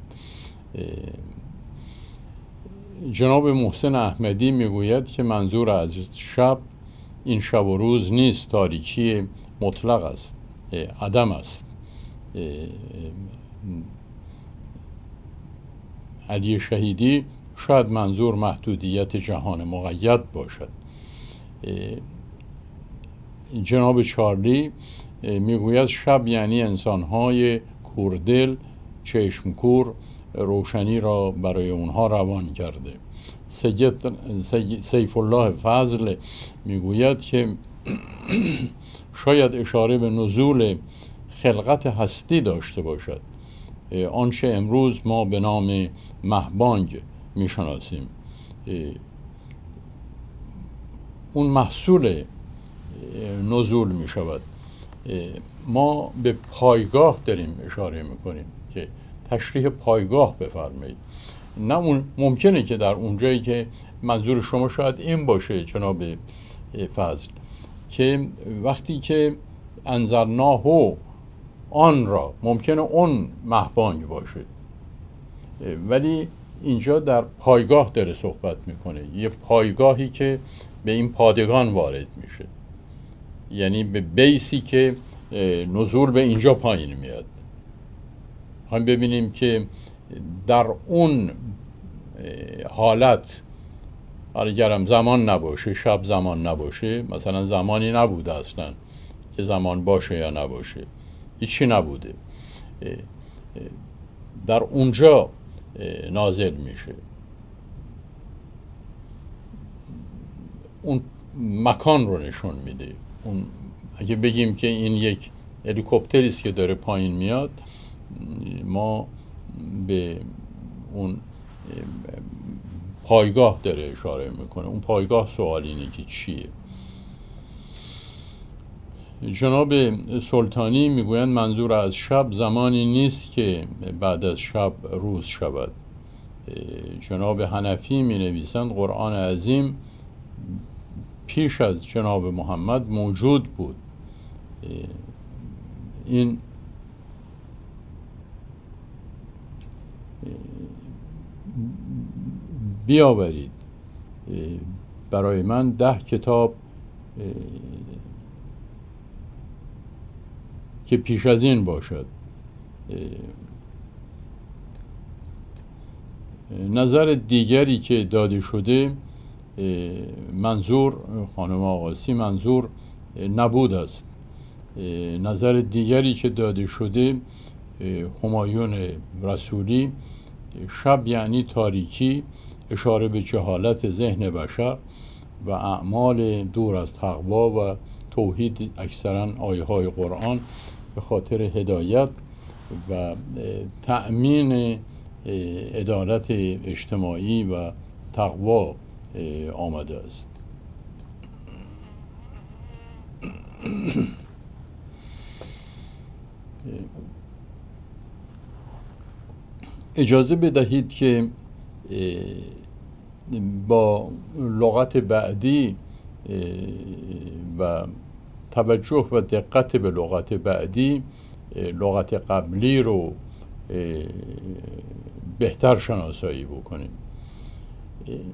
جناب محسن احمدی می‌گوید که منظور از شب این شب و روز نیست تاریکی مطلق است عدم است. علی شهیدی شاید منظور محدودیت جهان مقید باشد. جناب چارلی می‌گوید شب یعنی انسانهای کوردل چشمکور روشنی را برای اونها روان کرده. سید سیف الله فضل می‌گوید که *clears throat* شاید اشاره به نزول خلقت هستی داشته باشد. آنچه امروز ما به نام مهبانگ می‌شناسیم. اون محصول نزول می شود ما به پایگاه داریم اشاره می‌کنیم که تشریح پایگاه بفرمایید. نه ممکنه که در اونجایی که منظور شما شاید این باشه جناب فضل که وقتی که انظرناه آن را ممکنه اون محبانگ باشه ولی اینجا در پایگاه داره صحبت می‌کنه. یه پایگاهی که به این پادگان وارد میشه. یعنی به بیسی که نزول به اینجا پایین میاد. هم ببینیم که در اون حالت اگرم زمان نباشه شب زمان نباشه مثلا زمانی نبوده اصلا که زمان باشه یا نباشه. هیچی نبوده در اونجا نازل میشه اون مکان رو نشون میده اون اگه بگیم که این یک هلیکوپتری است که داره پایین میاد ما به اون پایگاه داره اشاره می‌کنه اون پایگاه سوال اینه که چیه جناب سلطانی می‌گویند منظور از شب زمانی نیست که بعد از شب روز شود. جناب حنفی می نویسند قرآن عظیم پیش از جناب محمد موجود بود. این بیاورید. برای من ده کتاب که پیش از این باشد. نظر دیگری که داده شده منظور خانم آقاسی منظور نبود است. نظر دیگری که داده شده همایون رسولی شب یعنی تاریکی اشاره به جهالت ذهن بشر و اعمال دور از تقوا و توحید اکثرا آیه های قرآن به خاطر هدایت و تأمین عدالت اجتماعی و تقوا آمده است. اجازه بدهید که با لغت بعدی و توجه و دقت به لغت بعدی لغت قبلی رو بهتر شناسایی بکنیم.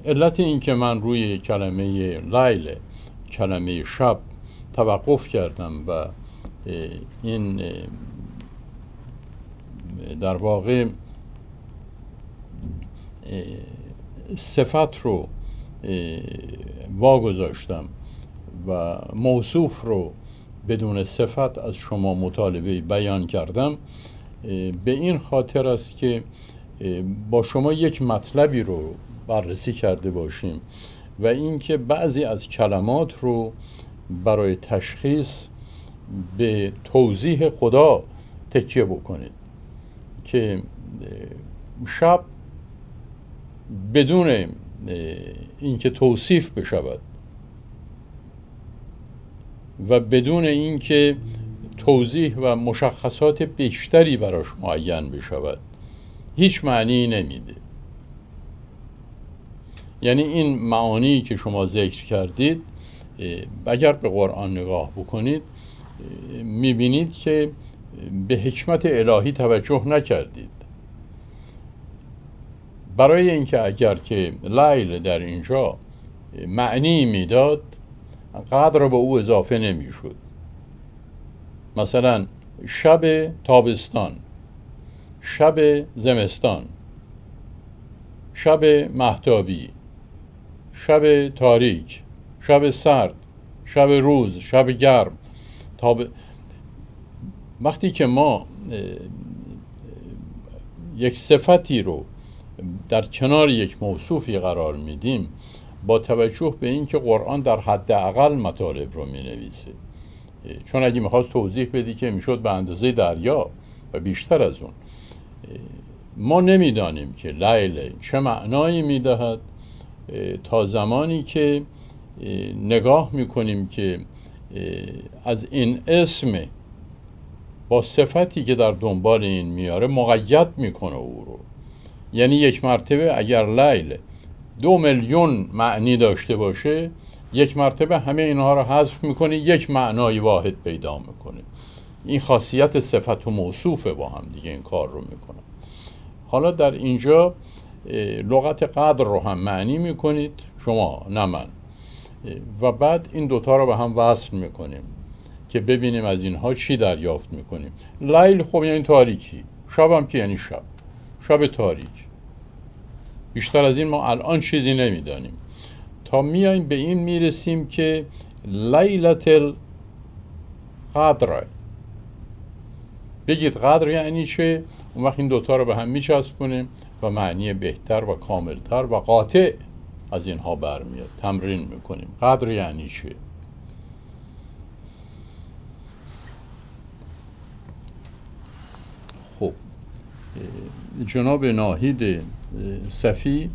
علت این که من روی کلمه لیل کلمه شب توقف کردم و این در واقع صفت رو واگذاشتم. و موصوف رو بدون صفت از شما مطالبه بیان کردم به این خاطر است که با شما یک مطلبی رو بررسی کرده باشیم و اینکه بعضی از کلمات رو برای تشخیص به توضیح خدا تکیه بکنید که شب بدون اینکه توصیف بشود و بدون اینکه توضیح و مشخصات بیشتری براش معین بشود هیچ معنی نمیده. یعنی این معانی که شما ذکر کردید اگر به قرآن نگاه بکنید می‌بینید که به حکمت الهی توجه نکردید. برای اینکه اگر که لیل در اینجا معنی می‌داد قدر به او اضافه نمی‌شد. مثلا شب تابستان شب زمستان شب محتابی شب تاریک شب سرد شب روز شب گرم. تاب... وقتی که ما یک صفتی رو در کنار یک موصوفی قرار میدیم با توجه به اینکه قرآن در حد اقل مطالب رو می نویسه چون اگه می‌خواست توضیح بدی که می‌شد به اندازه دریا و بیشتر از اون. ما نمی‌دانیم که لیل چه معنایی می‌دهد. تا زمانی که نگاه می‌کنیم که از این اسم با صفتی که در دنبال این میاره مقید می‌کنه او رو. یعنی یک مرتبه اگر لیل دو میلیون معنی داشته باشه یک مرتبه همه اینها رو حذف می‌کنه یک معنای واحد پیدا می‌کنه این خاصیت صفت و موصوفه با هم دیگه این کار رو می‌کنه. حالا در اینجا لغت قدر رو هم معنی می‌کنید شما نه من. و بعد این دوتا رو به هم وصل می‌کنیم که ببینیم از اینها چی دریافت می‌کنیم. لیل خب یعنی تاریکی شب که یعنی شب. شب تاریک. بیشتر از این ما الان چیزی نمی‌دانیم. تا میایم به این می‌رسیم که لیلت القدر. بگید قدر یعنی چه؟ اون وقت این دوتا رو به هم میچسبونیم و معنی بهتر و کاملتر و قاطع از اینها برمیاد. تمرین می‌کنیم. قدر یعنی چه؟ خب جناب ناهید صفی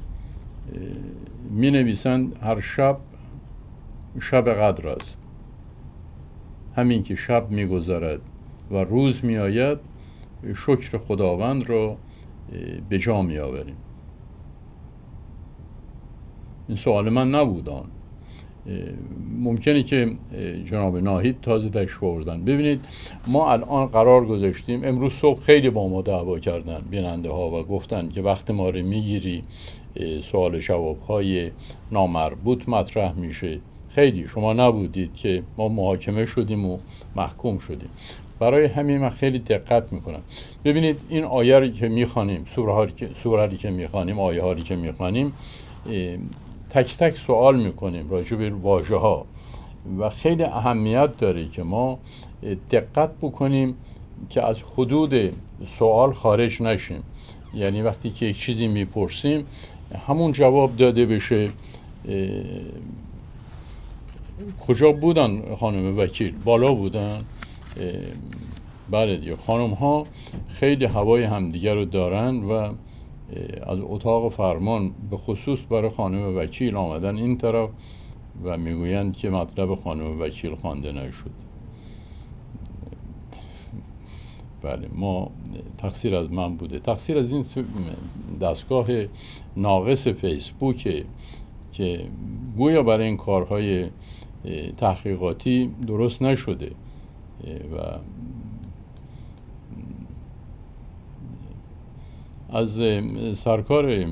می نویسند هر شب شب قدر است همین که شب میگذرد و روز می آید شکر خداوند را به جا می آوریم این سوال من نبودان ممکنه که جناب ناهید تازه تشریف بردن ببینید ما الان قرار گذاشتیم امروز صبح خیلی با ما دعوا کردن بیننده ها و گفتن که وقت ما رو می‌گیری سوال جواب های نامربوط مطرح میشه. خیلی شما نبودید که ما محاکمه شدیم و محکوم شدیم. برای همین من خیلی دقت می‌کنم. ببینید این آیه که می‌خوانیم سوره که می‌خوانیم آیه هایی که می‌خوانیم تک تک سوال می‌کنیم راجع به واژه ها و خیلی اهمیت داره که ما دقت بکنیم که از حدود سوال خارج نشیم. یعنی وقتی که یک چیزی می‌پرسیم همون جواب داده بشه کجا بودن خانم وکیل؟ بالا بودن؟ بله دیگه. خانم ها خیلی هوای همدیگه رو دارن و از اتاق فرمان به خصوص برای خانم وکیل آمدن این طرف و می‌گویند که مطلب خانم وکیل خوانده نشد. بله ما تقصیر از من بوده. تقصیر از این دستگاه ناقص فیسبوک که گویا برای این کارهای تحقیقاتی درست نشده و از سرکار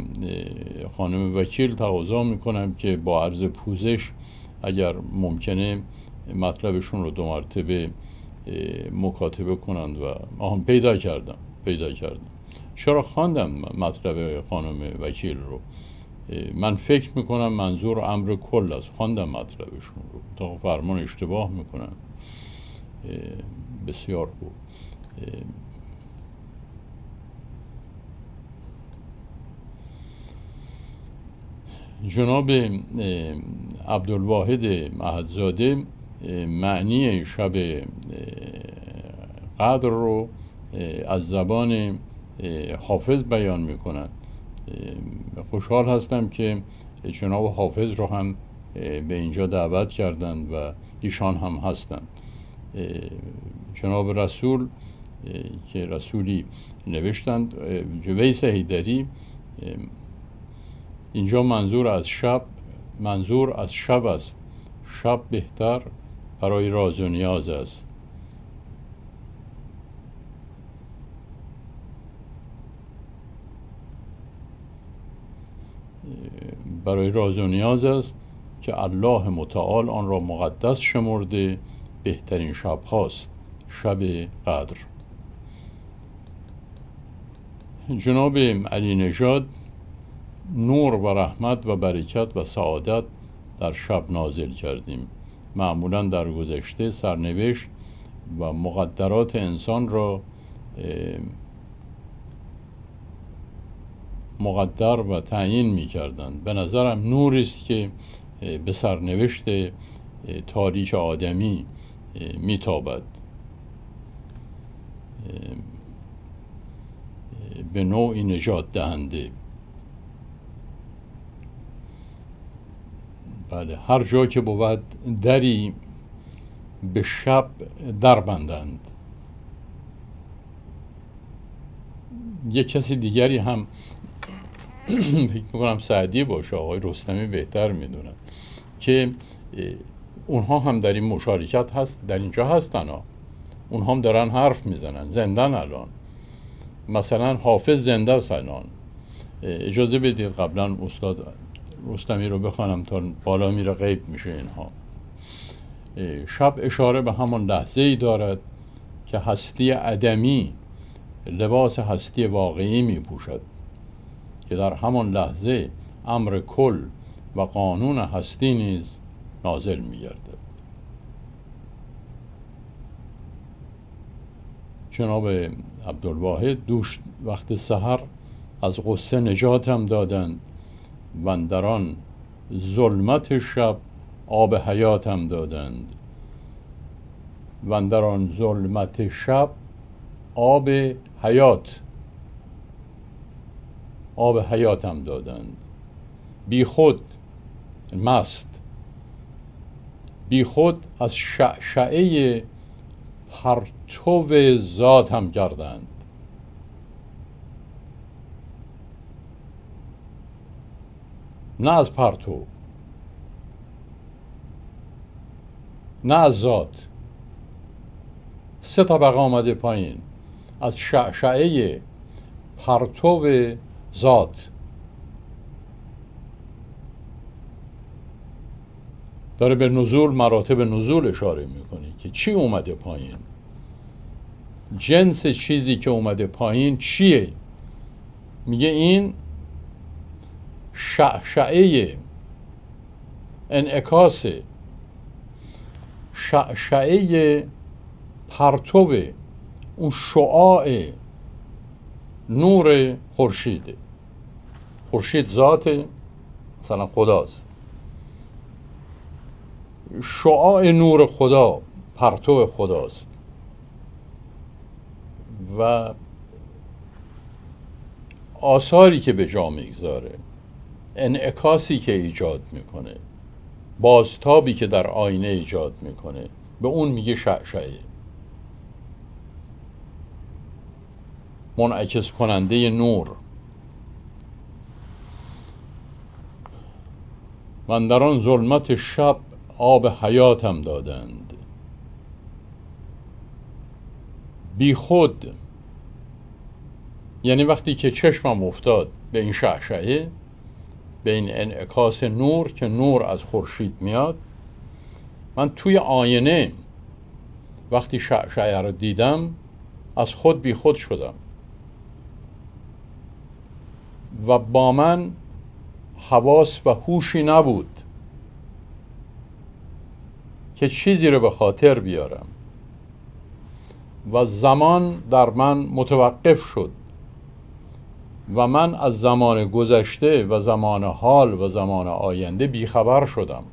خانم وکیل تقاضا می‌کنم که با عرض پوزش اگر ممکنه مطلبشون رو دو مرتبه مکاتبه کنند و آهم پیدا کردم پیدا کردم. چرا خواندم مطلب خانم وکیل رو؟ من فکر می‌کنم منظور امر کل است. خواندم مطلبشون رو. تا فرمان اشتباه می‌کنم بسیار خوب. جناب عبدالواحد مهدزاده معنی شب قدر رو از زبان حافظ بیان می‌کنند خوشحال هستم که جناب حافظ رو هم به اینجا دعوت کردند و ایشان هم هستند. جناب رسول که رسولی نوشتند ویس هیدری اینجا منظور از شب منظور از شب است. شب بهتر برای راز و نیاز است. برای راز و نیاز است که الله متعال آن را مقدس شمرده بهترین شب هاست. شب قدر. جناب علی نژاد نور و رحمت و برکت و سعادت در شب نازل کردیم. معمولا در گذشته سرنوشت و مقدرات انسان را مقدر و تعیین می کردند به نظرم نوری است که به سرنوشت تاریخ آدمی میتابد. به نوعی نجات دهنده. بله. هر جا که بود دری به شب در بندند. یک کسی دیگری هم *clears throat* می‌کنم سعدی باشه آقای رستمی بهتر می‌دونن که اونها هم در این مشارکت هست در اینجا هستن ها. اونها هم دارن حرف می‌زنن. زندن الان. مثلا حافظ زنده است الان. اجازه بدید قبلا استاد رستمی رو بخوانم تا بالا میره غیب میشه اینها. شب اشاره به همان لحظه ای دارد که هستی عدمی لباس هستی واقعی می پوشد که در همان لحظه امر کل و قانون هستی نیز نازل می گردد جناب عبدالواحد دوش وقت سحر از غصه نجاتم دادند. و ظلمت شب آب حیاتم دادند. و در آن ظلمت شب آب حیات آب حیاتم دادند. بی خود مست بی خود از شعشعه پرتو ذاتم گردند نه از پرتو نه از ذات. سه طبقه آمده پایین. از شعشعه پرتو ذات. داره به نزول مراتب نزول اشاره می‌کنه که چی اومده پایین. جنس چیزی که اومده پایین چیه؟ میگه این شعشعه انعکاس شعشعه پرتو اون شعاع نور خورشیده خورشید ذات مثلا خداست. شعاع نور خدا پرتو خداست. و آثاری که به جا می‌گذاره. انعکاسی که ایجاد می‌کنه بازتابی که در آینه ایجاد می‌کنه به اون میگه شعشعه. منعکس کننده نور. من در آن ظلمت شب آب حیاتم دادند. بی خود یعنی وقتی که چشمم افتاد به این شعشعه به این انعکاس نور که نور از خورشید میاد. من توی آینه وقتی شعشعه رو دیدم از خود بی خود شدم. و با من حواس و هوشی نبود که چیزی رو به خاطر بیارم. و زمان در من متوقف شد. و من از زمان گذشته و زمان حال و زمان آینده بیخبر شدم.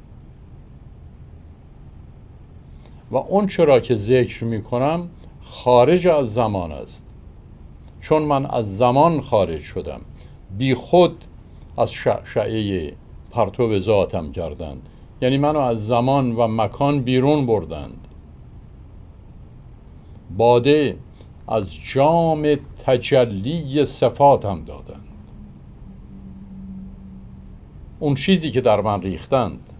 و اون چرا که ذکر می کنم خارج از زمان است. چون من از زمان خارج شدم. بی خود از شعشعه پرتو ذاتم کردند. یعنی منو از زمان و مکان بیرون بردند. باده از جام تجلی صفاتم دادند. اون چیزی که در من ریختند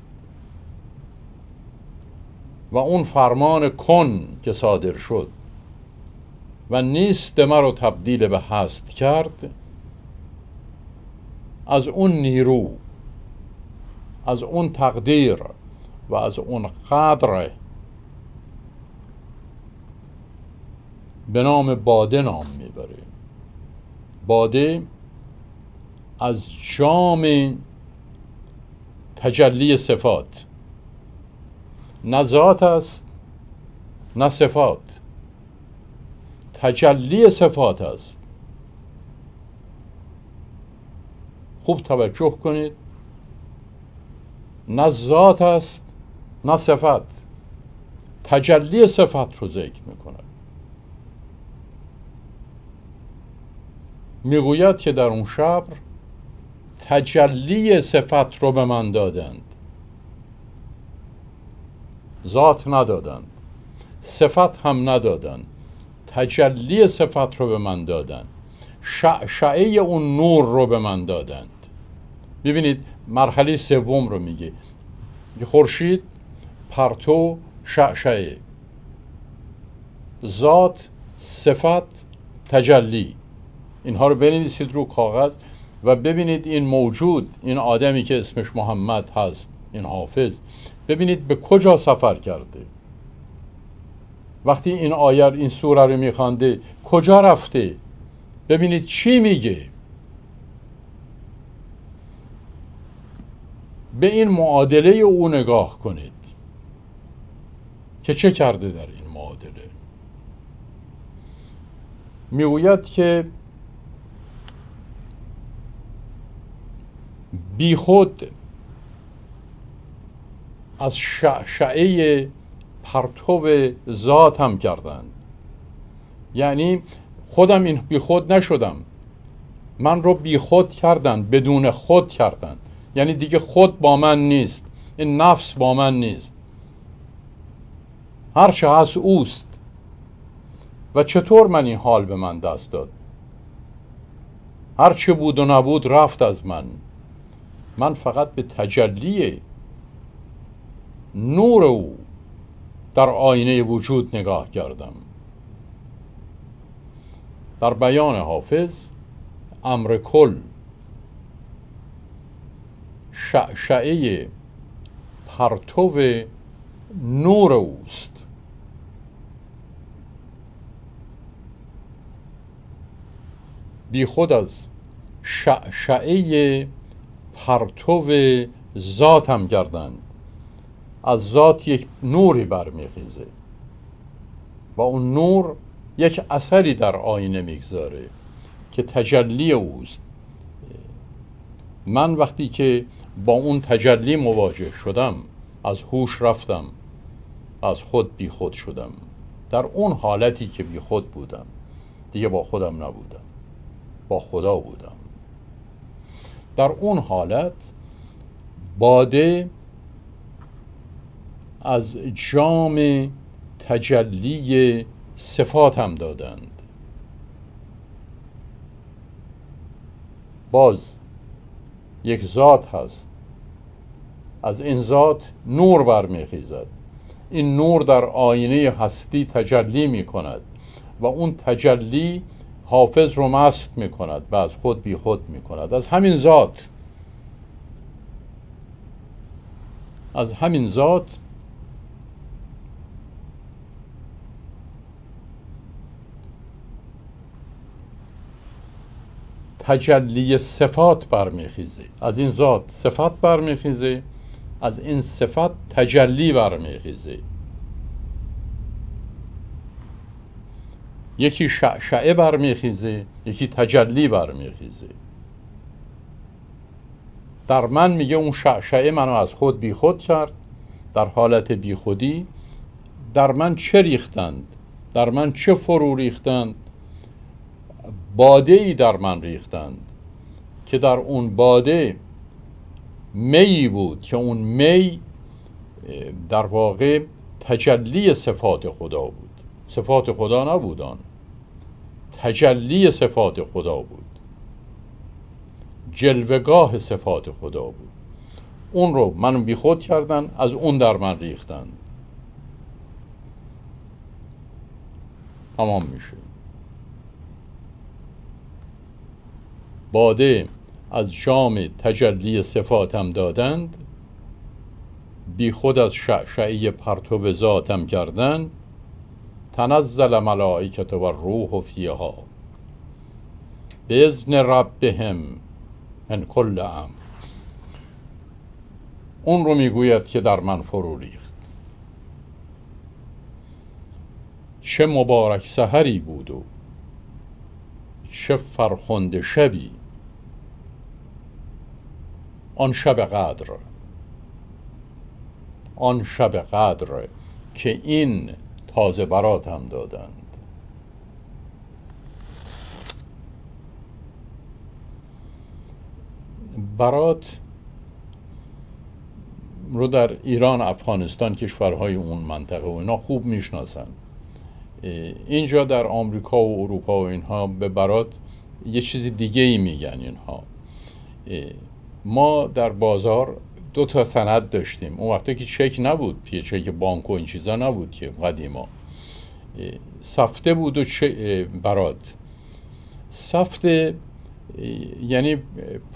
و اون فرمان کن که صادر شد و نیست مرا تبدیل به هست کرد از اون نیرو از اون تقدیر و از اون قدر به نام باده نام می‌بریم باده از جام تجلی صفات. نه ذات است نه صفات. تجلی صفات است. خوب توجه کنید. نه ذات است نه صفت. تجلی صفت رو ذکر می‌کند. می‌گوید که در اون شبر تجلی صفت رو به من دادند. ذات ندادند. صفت هم ندادند. تجلی صفت رو به من دادند. شعشعه اون نور رو به من دادند. ببینید مرحله سوم رو میگه. خورشید پرتو شعشعه ذات صفت تجلی. اینها رو بنویسید رو کاغذ و ببینید این موجود این آدمی که اسمش محمد هست این حافظ ببینید به کجا سفر کرده. وقتی این آیر این سوره رو میخوانده کجا رفته؟ ببینید چی میگه. به این معادله او نگاه کنید. که چه کرده در این معادله؟ می‌گوید که بی خود از شعشعه پرتو ذاتم کردند. یعنی خودم این بی خود نشدم. من رو بی خود کردند بدون خود کردند. یعنی دیگه خود با من نیست. این نفس با من نیست. هر چه هست اوست. و چطور من این حال به من دست داد؟ هر چه بود و نبود رفت از من. من فقط به تجلی نور او در آینه وجود نگاه کردم. در بیان حافظ امر کل شعشعه پرتو نور اوست. بی خود از شعشعه پرتو ذاتم کردند از ذات یک نوری برمیخیزه. و اون نور یک اثری در آینه می‌گذاره که تجلی اوست. من وقتی که با اون تجلی مواجه شدم از هوش رفتم از خود بی خود شدم. در اون حالتی که بی خود بودم. دیگه با خودم نبودم. با خدا بودم. در اون حالت باده از جام تجلی صفاتم دادند. باز یک ذات هست. از این ذات نور برمیخیزد. این نور در آینه هستی تجلی می کند و اون تجلی حافظ رو مست می کند و از خود بی خود می کند از همین ذات از همین ذات تجلی صفات برمیخیزه از این ذات صفات برمیخیزه از این صفت تجلی برمیخیزه یکی شعشعه برمیخیزه یکی تجلی برمیخیزه. در من میگه اون شعشعه منو از خود بیخود کرد در حالت بیخودی در من چه ریختند؟ در من چه فرو ریختند؟ باده ای در من ریختند که در اون باده می بود که اون می در واقع تجلی صفات خدا بود. صفات خدا نبودان. تجلی صفات خدا بود. جلوگاه صفات خدا بود. اون رو منو بیخود کردن از اون در من ریختند تمام میشه. باده از جام تجلی صفاتم دادند بی خود از شعشعی پرتو ذاتم کردند. تنزل ملائکت و روح فیها. به ازن ربهم من کل ام اون رو می‌گوید که در من فرو ریخت. چه مبارک سحری بود و چه فرخنده شبی. آن شب قدر. آن شب قدر که این تازه برات هم دادند. برات رو در ایران افغانستان کشورهای اون منطقه و اینا خوب می‌شناسن. اینجا در آمریکا و اروپا و اینها به برات یه چیز دیگه ای میگن اینها. ما در بازار دو تا سند داشتیم. اون وقتی که چک نبود پیه چک بانک و این چیزا نبود که قدیما. سفته بود و برات. سفته یعنی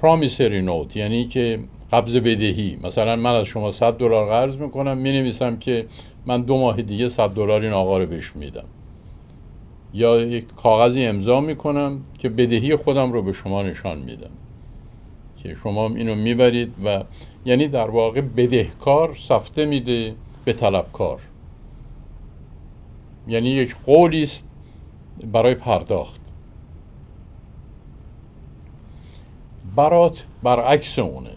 پرامیسری نوت یعنی که قبض بدهی. مثلا من از شما 100 دلار قرض می‌کنم می نویسم که من دو ماه دیگه 100 دلار این آقا رو بهش میدم. یا یک کاغذی امضا می‌کنم که بدهی خودم رو به شما نشان میدم. که شما اینو می‌برید و یعنی در واقع بدهکار سفته میده به طلبکار. یعنی یک قولی است برای پرداخت. برات برعکس اونه.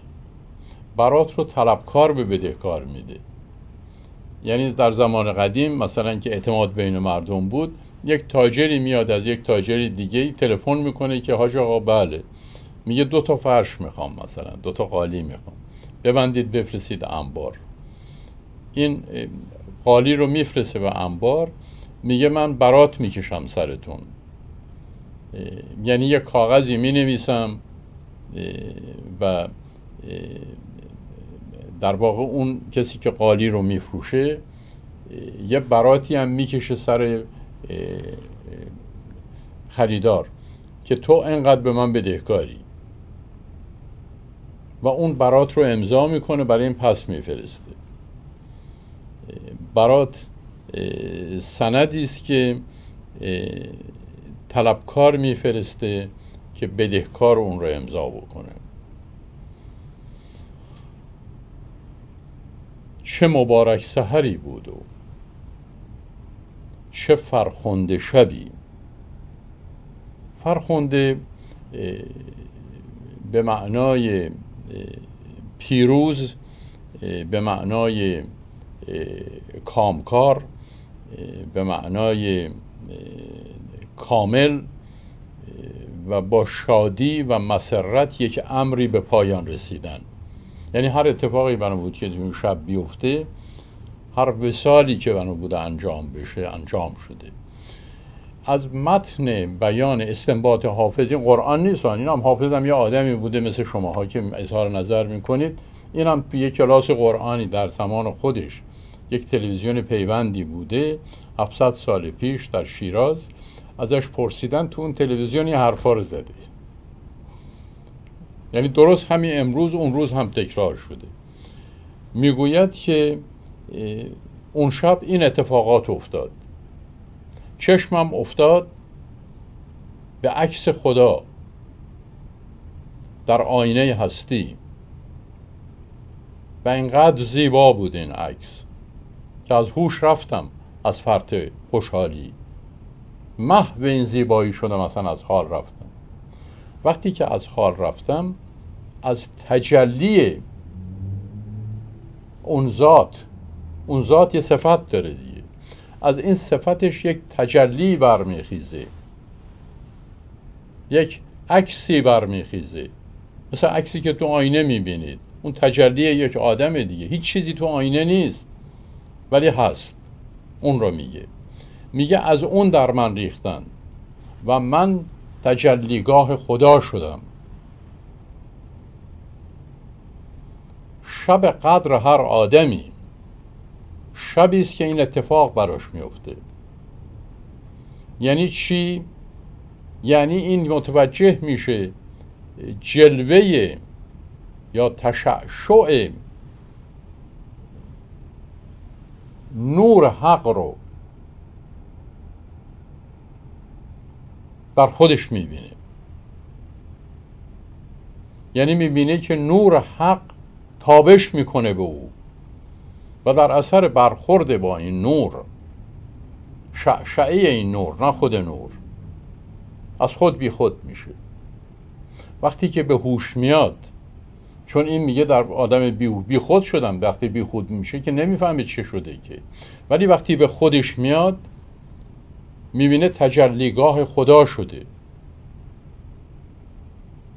برات رو طلبکار به بدهکار میده. یعنی در زمان قدیم مثلا که اعتماد بین مردم بود یک تاجری میاد از یک تاجری دیگه تلفن می‌کنه که حاج آقا بله. میگه دو تا فرش می‌خوام مثلا دو تا قالی می‌خوام. ببندید بفرستید انبار. این قالی رو میفرسته به انبار میگه من برات می‌کشم سرتون. یعنی یه کاغذی می نویسم و در واقع اون کسی که قالی رو میفروشه یه براتی هم می‌کشه سر خریدار که تو انقدر به من بدهکاری. و اون برات رو امضا می‌کنه برای این پس میفرسته. برات سندی است که طلبکار میفرسته که بدهکار اون رو امضا بکنه. چه مبارک سحری بود و چه فرخنده شبی. فرخنده به معنای پیروز به معنای کامکار به معنای کامل و با شادی و مسرت یک امری به پایان رسیدن. یعنی هر اتفاقی بنا بود که اون شب بیفته هر وسالی که بنا بود انجام بشه انجام شده. از متن بیان استنباط حافظ این قرآن نیست. این هم حافظ هم یه آدمی بوده مثل شماها که اظهار نظر می‌کنید. این هم یه کلاس قرآنی در زمان خودش. یک تلویزیون پیوندی بوده. 700 سال پیش در شیراز. ازش پرسیدن تو اون تلویزیون یه حرفا رو زده. یعنی درست همین امروز اون روز هم تکرار شده. می‌گوید که اون شب این اتفاقات افتاد. چشمم افتاد به عکس خدا. در آینه هستی. و اینقدر زیبا بود این عکس که از هوش رفتم از فرط خوشحالی. محو این زیبایی شدم مثلا از حال رفتم. وقتی که از حال رفتم از تجلی اون ذات اون ذات یه صفت داره دیگه. از این صفتش یک تجلی برمیخیزه. یک عکسی برمیخیزه. مثل عکسی که تو آینه می‌بینید. اون تجلی یک آدم دیگه. هیچ چیزی تو آینه نیست. ولی هست. اون رو میگه. میگه از اون در من ریختن. و من تجلیگاه خدا شدم. شب قدر هر آدمی شبی است که این اتفاق براش میفته. یعنی چی؟ یعنی این متوجه میشه جلوه یا تشعشع نور حق رو در خودش می‌بینه. یعنی می‌بینه که نور حق تابش می‌کنه به او. و در اثر برخورد با این نور شعشعه این نور نه خود نور از خود بی خود میشه. وقتی که به هوش میاد چون این میگه در آدم بی, بی خود شدم وقتی بی خود میشه که نمی‌فهمه چه شده که. ولی وقتی به خودش میاد می‌بینه تجلیگاه خدا شده.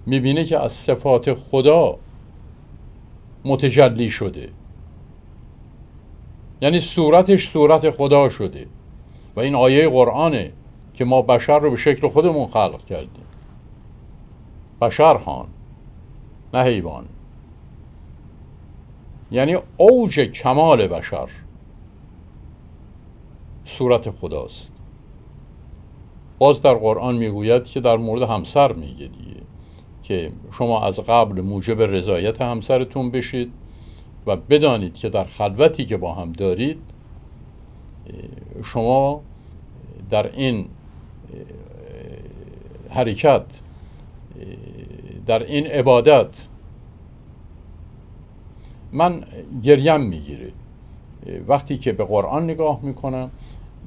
می‌بینه که از صفات خدا متجلی شده. یعنی صورتش صورت خدا شده. و این آیه قرآنه که ما بشر رو به شکل خودمون خلق کردیم. بشر هان نه حیوان. یعنی اوج کمال بشر صورت خداست. باز در قرآن می‌گوید که در مورد همسر میگه دیگه که شما از قبل موجب رضایت همسرتون بشید. و بدانید که در خلوتی که با هم دارید شما در این حرکت در این عبادت من گریم می‌گیره وقتی که به قرآن نگاه می‌کنم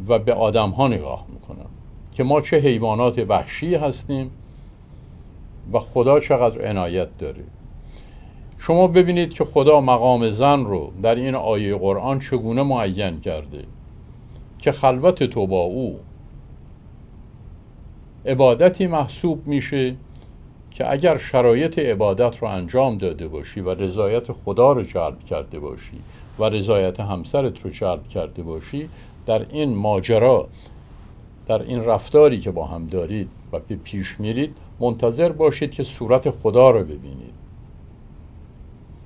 و به آدم ها نگاه می‌کنم که ما چه حیوانات وحشی هستیم و خدا چقدر عنایت داره. شما ببینید که خدا مقام زن رو در این آیه قرآن چگونه معین کرده که خلوت تو با او. عبادتی محسوب میشه که اگر شرایط عبادت رو انجام داده باشی و رضایت خدا رو جلب کرده باشی و رضایت همسرت رو جلب کرده باشی در این ماجرا در این رفتاری که با هم دارید و به پیش میرید منتظر باشید که صورت خدا رو ببینید.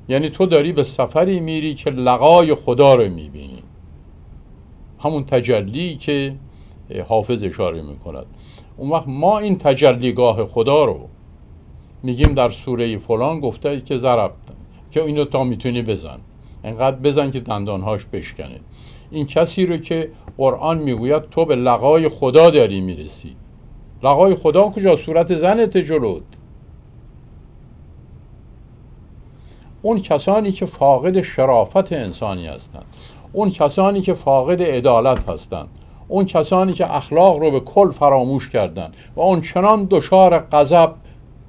یعنی تو داری به سفری میری که لقای خدا رو می‌بینی. همون تجلی که حافظ اشاره می‌کند. اون وقت ما این تجلیگاه خدا رو میگیم در سوره فلان گفته که ضرب که اینو تا می‌تونی بزن. انقدر بزن که دندانهاش بشکنه. این کسی رو که قرآن می‌گوید تو به لقای خدا داری می‌رسی. لقای خدا کجا؟ صورت زنت جلوت اون کسانی که فاقد شرافت انسانی هستند. اون کسانی که فاقد عدالت هستند. اون کسانی که اخلاق رو به کل فراموش کردند و اون چنان دچار غضب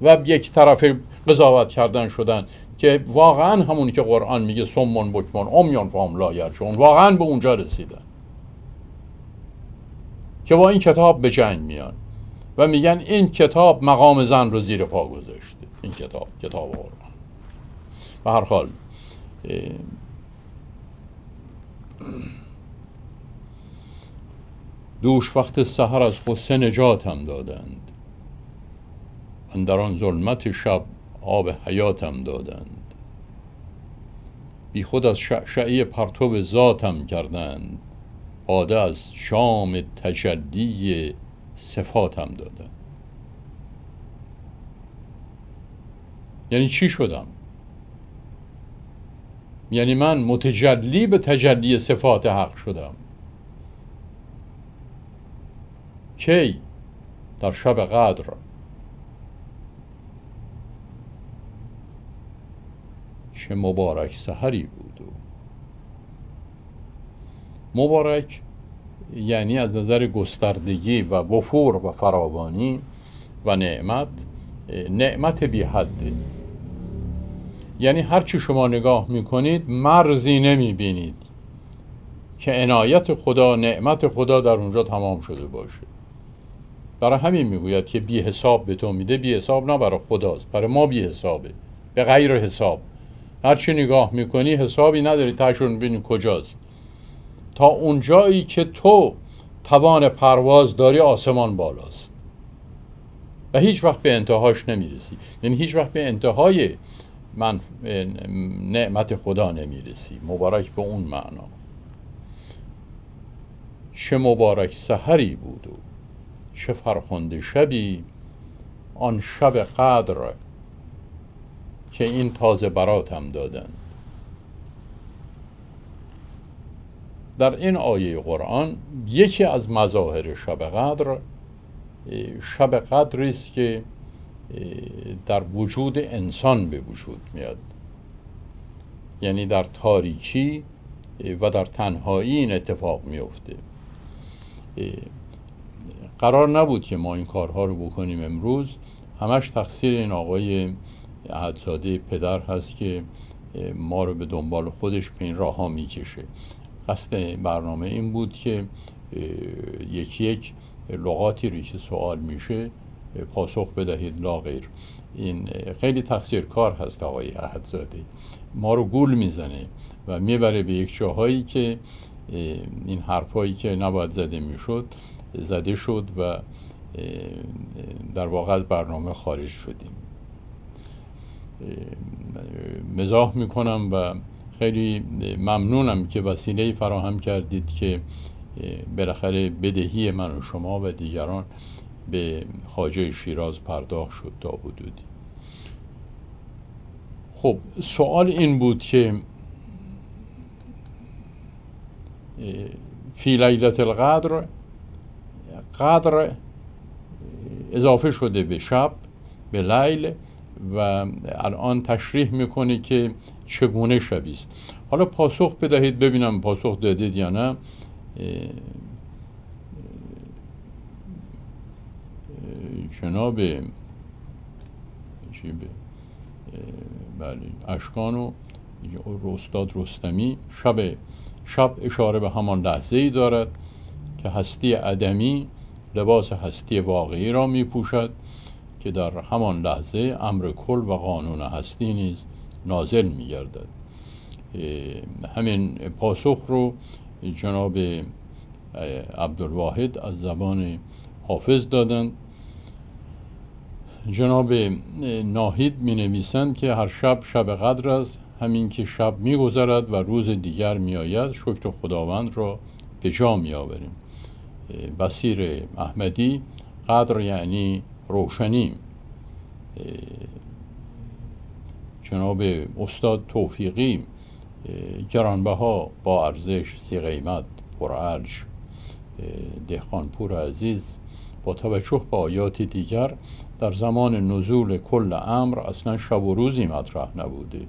و یک طرف قضاوت کردن شدن که واقعا همونی که قرآن میگه سمون بکمون امیان فهم لا چون واقعا به اونجا رسیدن. که با این کتاب به جنگ میان و میگن این کتاب مقام زن رو زیر پا گذاشته. این کتاب کتاب قرآن. به هر حال دوش وقت سحر از غصه نجاتم دادند. در آن ظلمت شب آب حیاتم دادند. بی خود از شعشعی پرتو ذاتم کردند. باده از شام تجلی صفاتم دادن یعنی چی شدم؟ یعنی من متجلی به تجلی صفات حق شدم. کی؟ در شب قدر. چه مبارک سحری بود مبارک یعنی از نظر گستردگی و وفور و فراوانی و نعمت نعمت بی حده یعنی هر چی شما نگاه می‌کنید مرزی نمی‌بینید که عنایت خدا نعمت خدا در اونجا تمام شده باشه. برای همین می‌گوید که بی حساب به تو میده بی حساب نه برای خداست برای ما بی حسابه به غیر حساب. هر چی نگاه می‌کنی حسابی نداری تشون ببینی کجاست. تا اونجایی که تو توان پرواز داری آسمان بالاست. و هیچ وقت به انتهاش نمی‌رسی. یعنی هیچ وقت به انتهای من نعمت خدا نمی‌رسی. مبارک به اون معنا. چه مبارک سحری بود و چه فرخنده شبی. آن شب قدر که این تازه براتم دادند در این آیه قرآن یکی از مظاهر شب قدر شب قدری است که در وجود انسان به وجود میاد. یعنی در تاریکی و در تنهایی این اتفاق میفته. قرار نبود که ما این کارها رو بکنیم امروز. همش تقصیر این آقای احدزاده پدر هست که ما رو به دنبال خودش به این راه ها می‌کشه. قصد برنامه این بود که یکی یک لغاتی رو سوال میشه پاسخ بدهید لا غیر. این خیلی تقصیر کار هست آقای احدزاده ما رو گول می‌زنه و می‌بره به یک جاهایی که این حرفایی که نباید زده می‌شد زده شد و در واقع برنامه خارج شدیم. مزاح می‌کنم و خیلی ممنونم که وسیله فراهم کردید که بالاخره بدهی من و شما و دیگران به خاجه شیراز پرداخت شد تا حدودی. خب سوال این بود که فی لیلت القدر قدر اضافه شده به شب به لیل و الان تشریح می‌کنه که چگونه شبی است حالا پاسخ بدهید ببینم پاسخ دادید یا نه. جناب بله اشکان و استاد رستمی شب شب اشاره به همان لحظه ای دارد که هستی عدمی لباس هستی واقعی را می پوشد که در همان لحظه امر کل و قانون هستی نیز نازل می گردد همین پاسخ رو جناب عبدالواحد از زبان حافظ دادند. جناب ناهید می نویسند که هر شب شب قدر است همین که شب می گذرد و روز دیگر می آید شکر خداوند را به جا می آوریم بسیر احمدی قدر یعنی روشنی. جناب استاد توفیقی گرانبها با ارزش سی قیمت پرعرج دهخانپور عزیز با توجه به آیات دیگر در زمان نزول کل امر اصلا شب و روزی مطرح نبوده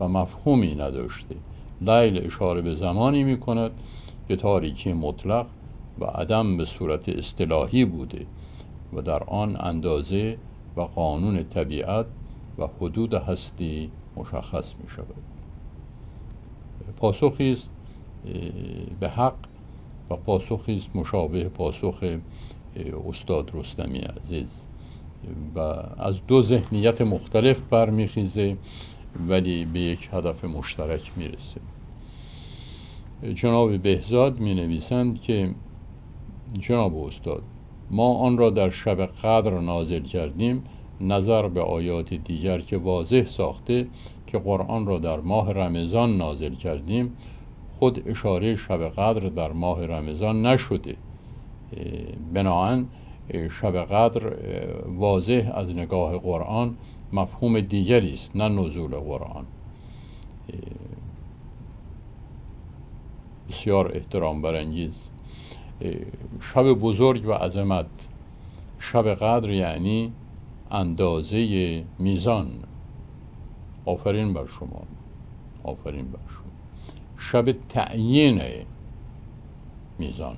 و مفهومی نداشته. لیل اشاره به زمانی می کند که تاریکی مطلق و عدم به صورت اصطلاحی بوده و در آن اندازه و قانون طبیعت و حدود هستی مشخص می شود پاسخی است به حق و پاسخی است مشابه پاسخ استاد رستمی عزیز. و از دو ذهنیت مختلف برمیخیزه ولی به یک هدف مشترک می‌رسه. جناب بهزاد می نویسند که جناب استاد ما آن را در شب قدر نازل کردیم نظر به آیات دیگر که واضح ساخته که قرآن را در ماه رمضان نازل کردیم خود اشاره شب قدر در ماه رمضان نشده. بناهن شب قدر واضح از نگاه قرآن مفهوم دیگری است نه نزول قرآن. بسیار احترام برانگیز. شب بزرگ و عظمت. شب قدر یعنی اندازه میزان. آفرین بر شما. آفرین بر شما. شب تعیین میزان.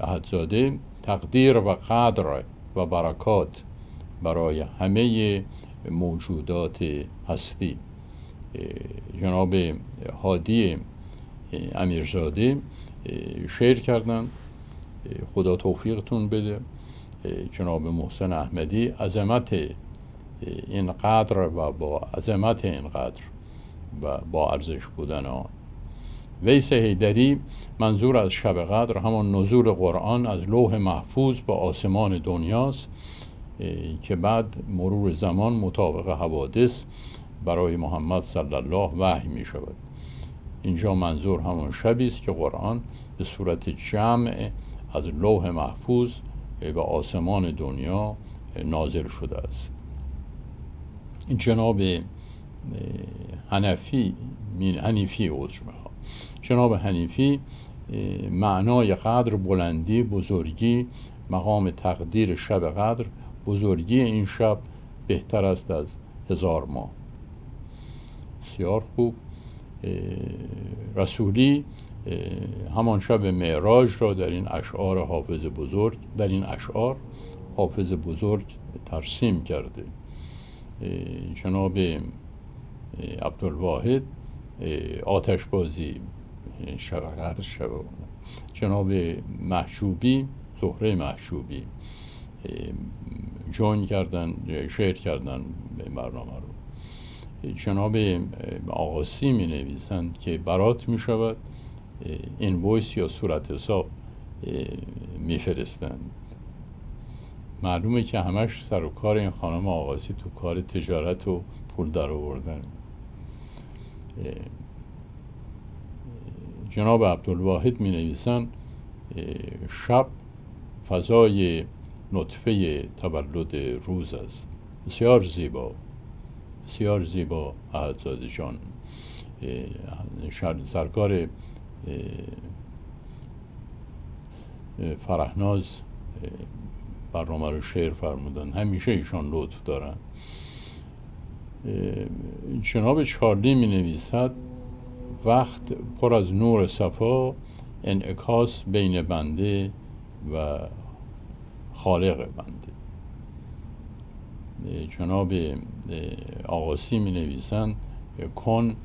احدزاده تقدیر و قدر و برکات برای همه موجودات هستی. جناب هادی امیرزاده شعر کردن. خدا توفیقتون بده. جناب محسن احمدی عظمت این قدر و با عظمت این قدر و با ارزش بودن آن. ویس هیدری منظور از شب قدر همان نزول قرآن از لوح محفوظ به آسمان دنیاست که بعد مرور زمان مطابق حوادث برای محمد صلی الله وحی می شود. اینجا منظور همون شبی است که قرآن به صورت جمع از لوح محفوظ به آسمان دنیا نازل شده است. جناب حنفی حنیفی عذر جناب حنیفی معنای قدر بلندی بزرگی مقام تقدیر شب قدر بزرگی این شب بهتر است از هزار ماه بسیار خوب. رسولی همان شب معراج را در این اشعار حافظ بزرگ در این اشعار حافظ بزرگ ترسیم کرده. جناب عبدالواحد آتش بازی شب قدر شب جناب محشوبی زهره محشوبی جوین کردن شعر کردن به برنامه رو. جناب آقاسی می نویسند که برات می شود این ویس یا صورت حساب میفرستند. معلومه که همش سر و کار این خانم آقاسی تو کار تجارت و پول در آوردن. جناب عبدالواحد می نویسن شب فضای نطفه تولد روز است. بسیار زیبا بسیار زیبا احدزاده جان. سرکار فرهناز برنامه رو شعر فرمودن همیشه ایشان لطف دارن جناب چارلی می نویسد وقت پر از نور صفا انعکاس بین بنده و خالق بنده. جناب آقاسی می نویسند کن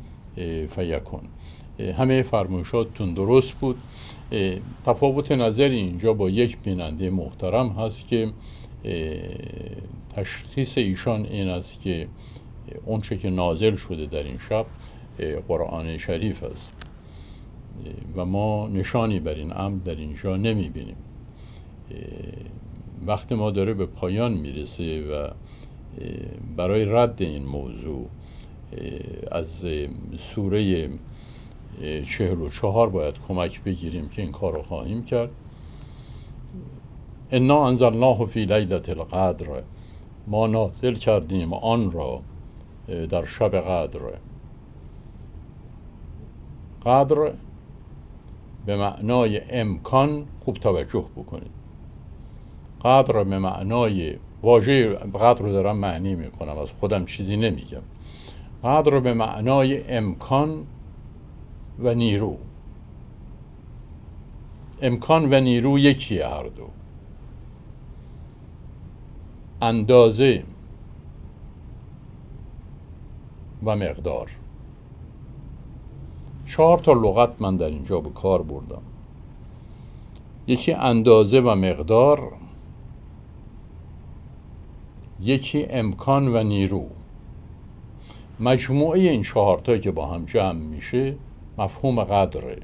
فیکن. همه فرمایشاتتون درست بود. تفاوت نظری اینجا با یک بیننده محترم هست که تشخیص ایشان این است که اونچه که نازل شده در این شب قرآن شریف است. و ما نشانی بر این امر در اینجا نمی بینیم وقت ما داره به پایان می‌رسه و برای رد این موضوع از سوره چهل و چهار باید کمک بگیریم که این کار رو خواهیم کرد. انا انزلناه فی لیلت القدر. ما نازل کردیم آن را در شب قدر. قدر به معنای امکان خوب توجه بکنید. قدر به معنای واژه قدر رو دارم معنی می‌کنم از خودم چیزی نمیگم. قدر به معنای امکان و نیرو. امکان و نیرو یکیه هر دو. اندازه و مقدار. چهار تا لغت من در اینجا به کار بردم. یکی اندازه و مقدار یکی امکان و نیرو. مجموعه این چهارتا که با هم جمع میشه مفهوم قدره.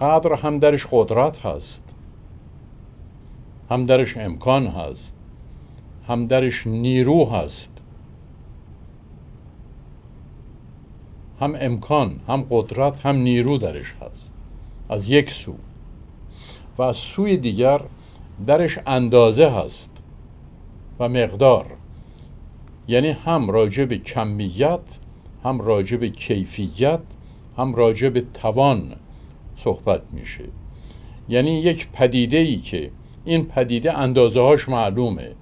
قدر هم درش قدرت هست. هم درش امکان هست. هم درش نیرو هست. هم امکان هم قدرت هم نیرو درش هست. از یک سو. و از سوی دیگر درش اندازه هست و مقدار. یعنی هم راجع به کمیت هم راجع به کیفیت هم راجع به توان صحبت میشه. یعنی یک پدیده ای که این پدیده اندازه هاش معلومه.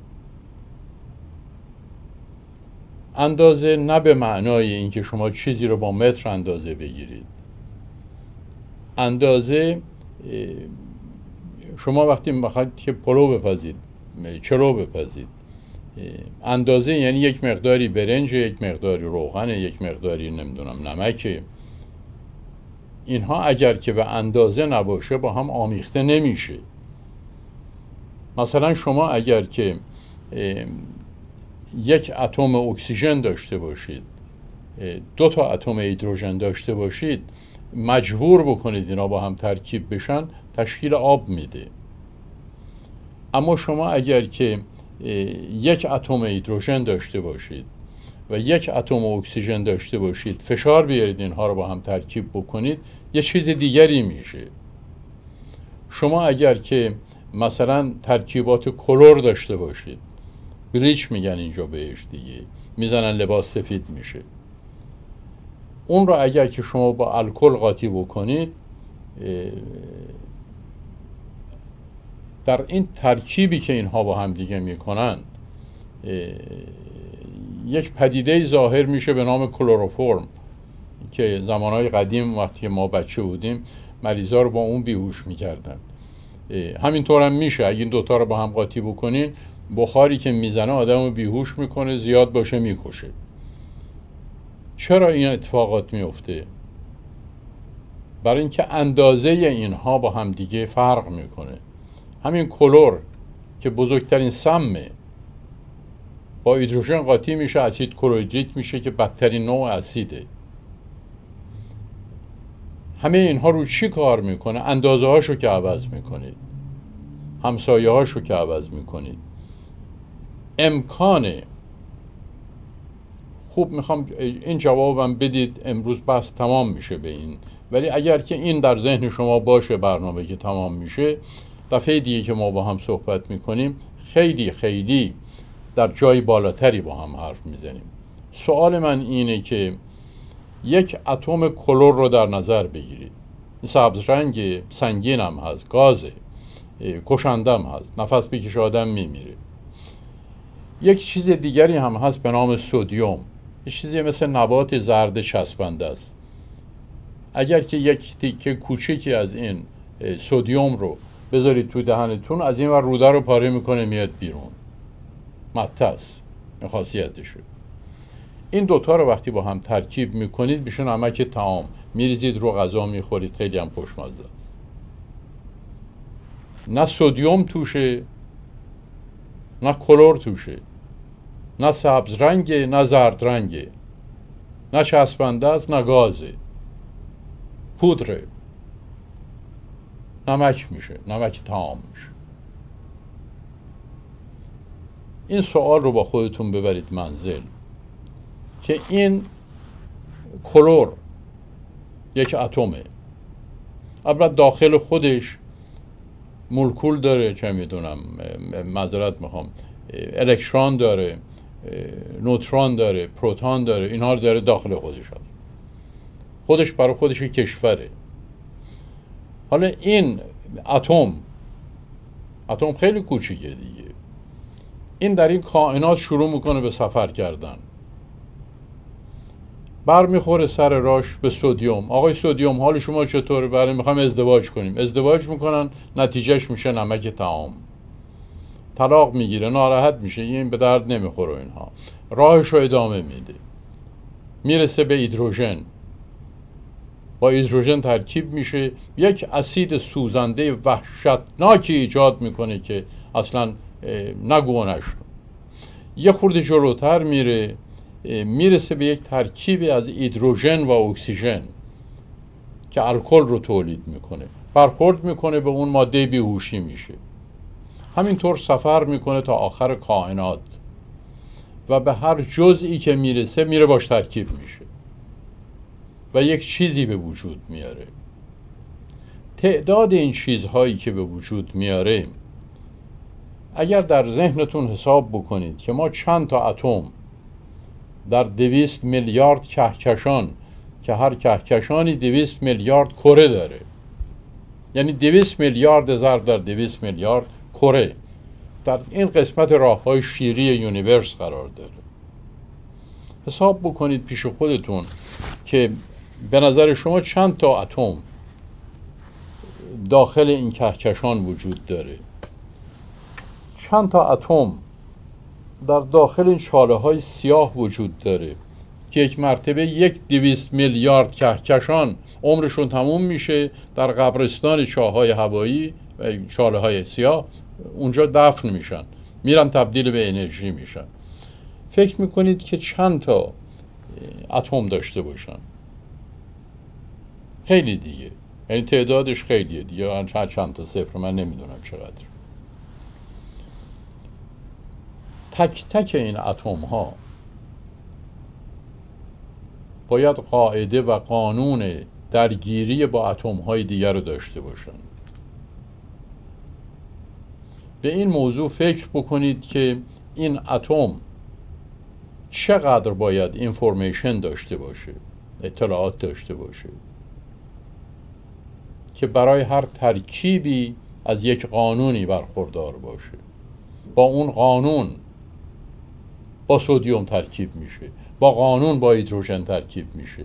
اندازه نه به معنای اینکه شما چیزی رو با متر اندازه بگیرید. اندازه شما وقتی می‌خواید که پلو بپزید چلو بپزید. اندازه یعنی یک مقداری برنج یک مقداری روغن یک مقداری نمی‌دونم نمک. اینها اگر که به اندازه نباشه با هم آمیخته نمیشه. مثلا شما اگر که یک اتم اکسیژن داشته باشید دو تا اتم هیدروژن داشته باشید مجبور بکنید اینا با هم ترکیب بشن تشکیل آب میده. اما شما اگر که یک اتم هیدروژن داشته باشید و یک اتم اکسیژن داشته باشید فشار بیارید اینها رو با هم ترکیب بکنید یه چیز دیگری میشه. شما اگر که مثلا ترکیبات کلور داشته باشید بریچ میگن اینجا بهش دیگه. می‌زنن لباس سفید میشه. اون رو اگر که شما با الکل قاطی بکنید در این ترکیبی که اینها با هم دیگه می‌کنن یک پدیده ظاهر میشه به نام کلوروفرم که زمانهای قدیم وقتی ما بچه بودیم مریضا رو با اون بیهوش می‌کردن. همینطور هم میشه. اگه این دوتا رو با هم قاطی بکنین بخاری که می‌زنه آدم رو بیهوش می‌کنه زیاد باشه می‌کشه. چرا این اتفاقات میفته برای اینکه اندازه اینها با هم دیگه فرق می‌کنه. همین کلور که بزرگترین سمه. با هیدروژن قاطی میشه اسید کلوریدریک میشه که بدترین نوع اسیده. همه اینها رو چی کار می‌کنه؟ اندازه هاشو که عوض می‌کنید. همسایه هاشو که عوض می‌کنید. امکان. خوب می‌خوام این جوابم بدید امروز بس تمام میشه به این. ولی اگر که این در ذهن شما باشه برنامه که تمام میشه دفعه دیگه که ما با هم صحبت می‌کنیم خیلی خیلی در جای بالاتری با هم حرف می‌زنیم. سوال من اینه که یک اتم کلور رو در نظر بگیرید. سبز رنگ سنگین هم هست گازه کشندم هست نفس بکش آدم میمیره. یک چیز دیگری هم هست به نام سودیوم یه چیزی مثل نبات زرد چسبنده است. اگر که یک تیکه کوچکی از این سودیوم رو بذارید تو دهنتون از این ور روده رو پاره می‌کنه میاد بیرون. متس این خاصیتشه این دوتا رو وقتی با هم ترکیب می‌کنید میشه نمک تعام میریزید رو غذا می‌خورید. خیلی هم خوشمزه است. نه سودیوم توشه نه کلور توشه. نه سبز رنگه نه زرد رنگه. نه چسبنده است نه گازه. پودره. نمک میشه نمک تعام میشه. این سوال رو با خودتون ببرید منزل. که این کلور یک اتمه. البته داخل خودش مولکول داره چه می‌دونم معذرت می‌خوام الکترون داره. نوترون داره پروتون داره اینها رو داره داخل خودش هست خودش برای خودش کشوره. حالا این اتم اتم خیلی کوچیکه دیگه. این در این کائنات شروع می‌کنه به سفر کردن. بر می‌خوره سر راش به سودیوم آقای سودیوم حال شما چطوره؟ برای می‌خوایم ازدواج کنیم. ازدواج می‌کنن نتیجهش میشه نمک تعام طلاق می‌گیره ناراحت میشه این به درد نمی‌خوره اینها. راهش رو ادامه میده. می‌رسه به هیدروژن با هیدروژن ترکیب میشه. یک اسید سوزنده وحشتناکی ایجاد می‌کنه که اصلا نگونش یه خورده جلوتر میره می‌رسه به یک ترکیب از هیدروژن و اکسیژن که الکل رو تولید می‌کنه. برخورد می‌کنه به اون ماده بیهوشی میشه. همینطور سفر می‌کنه تا آخر کائنات و به هر جزئی که می‌رسه میره باش ترکیب میشه و یک چیزی به وجود میاره. تعداد این چیزهایی که به وجود میاره اگر در ذهنتون حساب بکنید که ما چند تا اتم در دویست میلیارد کهکشان که هر کهکشانی دویست میلیارد کره داره. یعنی دویست میلیارد ضرب در دویست میلیارد کره در این قسمت راه های شیری یونیورس قرار داره. حساب بکنید پیش خودتون که به نظر شما چند تا اتم داخل این کهکشان وجود داره. چند تا اتم در داخل این چاله های سیاه وجود داره. که یک مرتبه یک دویست میلیارد کهکشان عمرشون تموم میشه در قبرستان چاهای هوایی و چاله های سیاه. اونجا دفن میشن. میرن تبدیل به انرژی میشن. فکر می‌کنید که چند تا اتم داشته باشن؟ خیلی دیگه. یعنی تعدادش خیلیه دیگه. چند تا صفر من نمی‌دونم چقدر. تک تک این اتم ها باید قاعده و قانون درگیری با اتم های دیگر رو داشته باشن. به این موضوع فکر بکنید که این اتم چقدر باید اینفورمیشن داشته باشه اطلاعات داشته باشه که برای هر ترکیبی از یک قانونی برخوردار باشه. با اون قانون با سودیوم ترکیب میشه با قانون با هیدروژن ترکیب میشه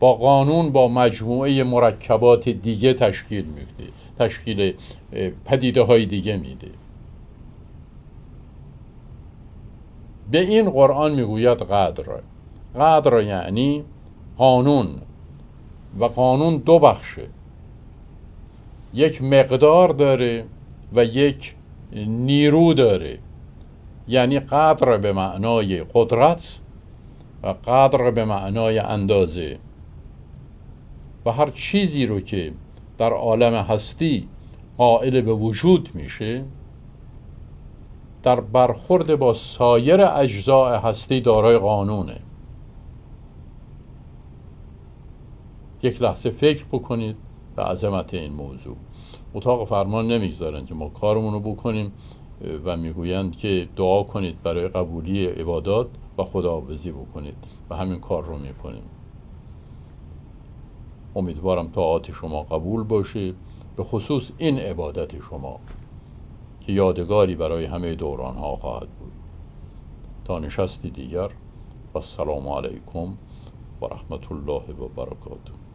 با قانون با مجموعه مرکبات دیگه تشکیل میده. تشکیل پدیده های دیگه میده. به این قرآن می‌گوید قدر. قدر یعنی قانون. و قانون دو بخشه. یک مقدار داره و یک نیرو داره. یعنی قدر به معنای قدرت و قدر به معنای اندازه. و هر چیزی رو که در عالم هستی قائل به وجود میشه در برخورد با سایر اجزاء هستی دارای قانونه. یک لحظه فکر بکنید به عظمت این موضوع. اتاق فرمان نمی‌گذارن که ما کارمون رو بکنیم و می‌گویند که دعا کنید برای قبولی عبادات و خداحافظی بکنید و همین کار رو می‌کنیم. امیدوارم طاعات شما قبول باشه به خصوص این عبادت شما که یادگاری برای همه دوران ها خواهد بود. تا نشستی دیگر و السلام علیکم و رحمت الله و برکاته.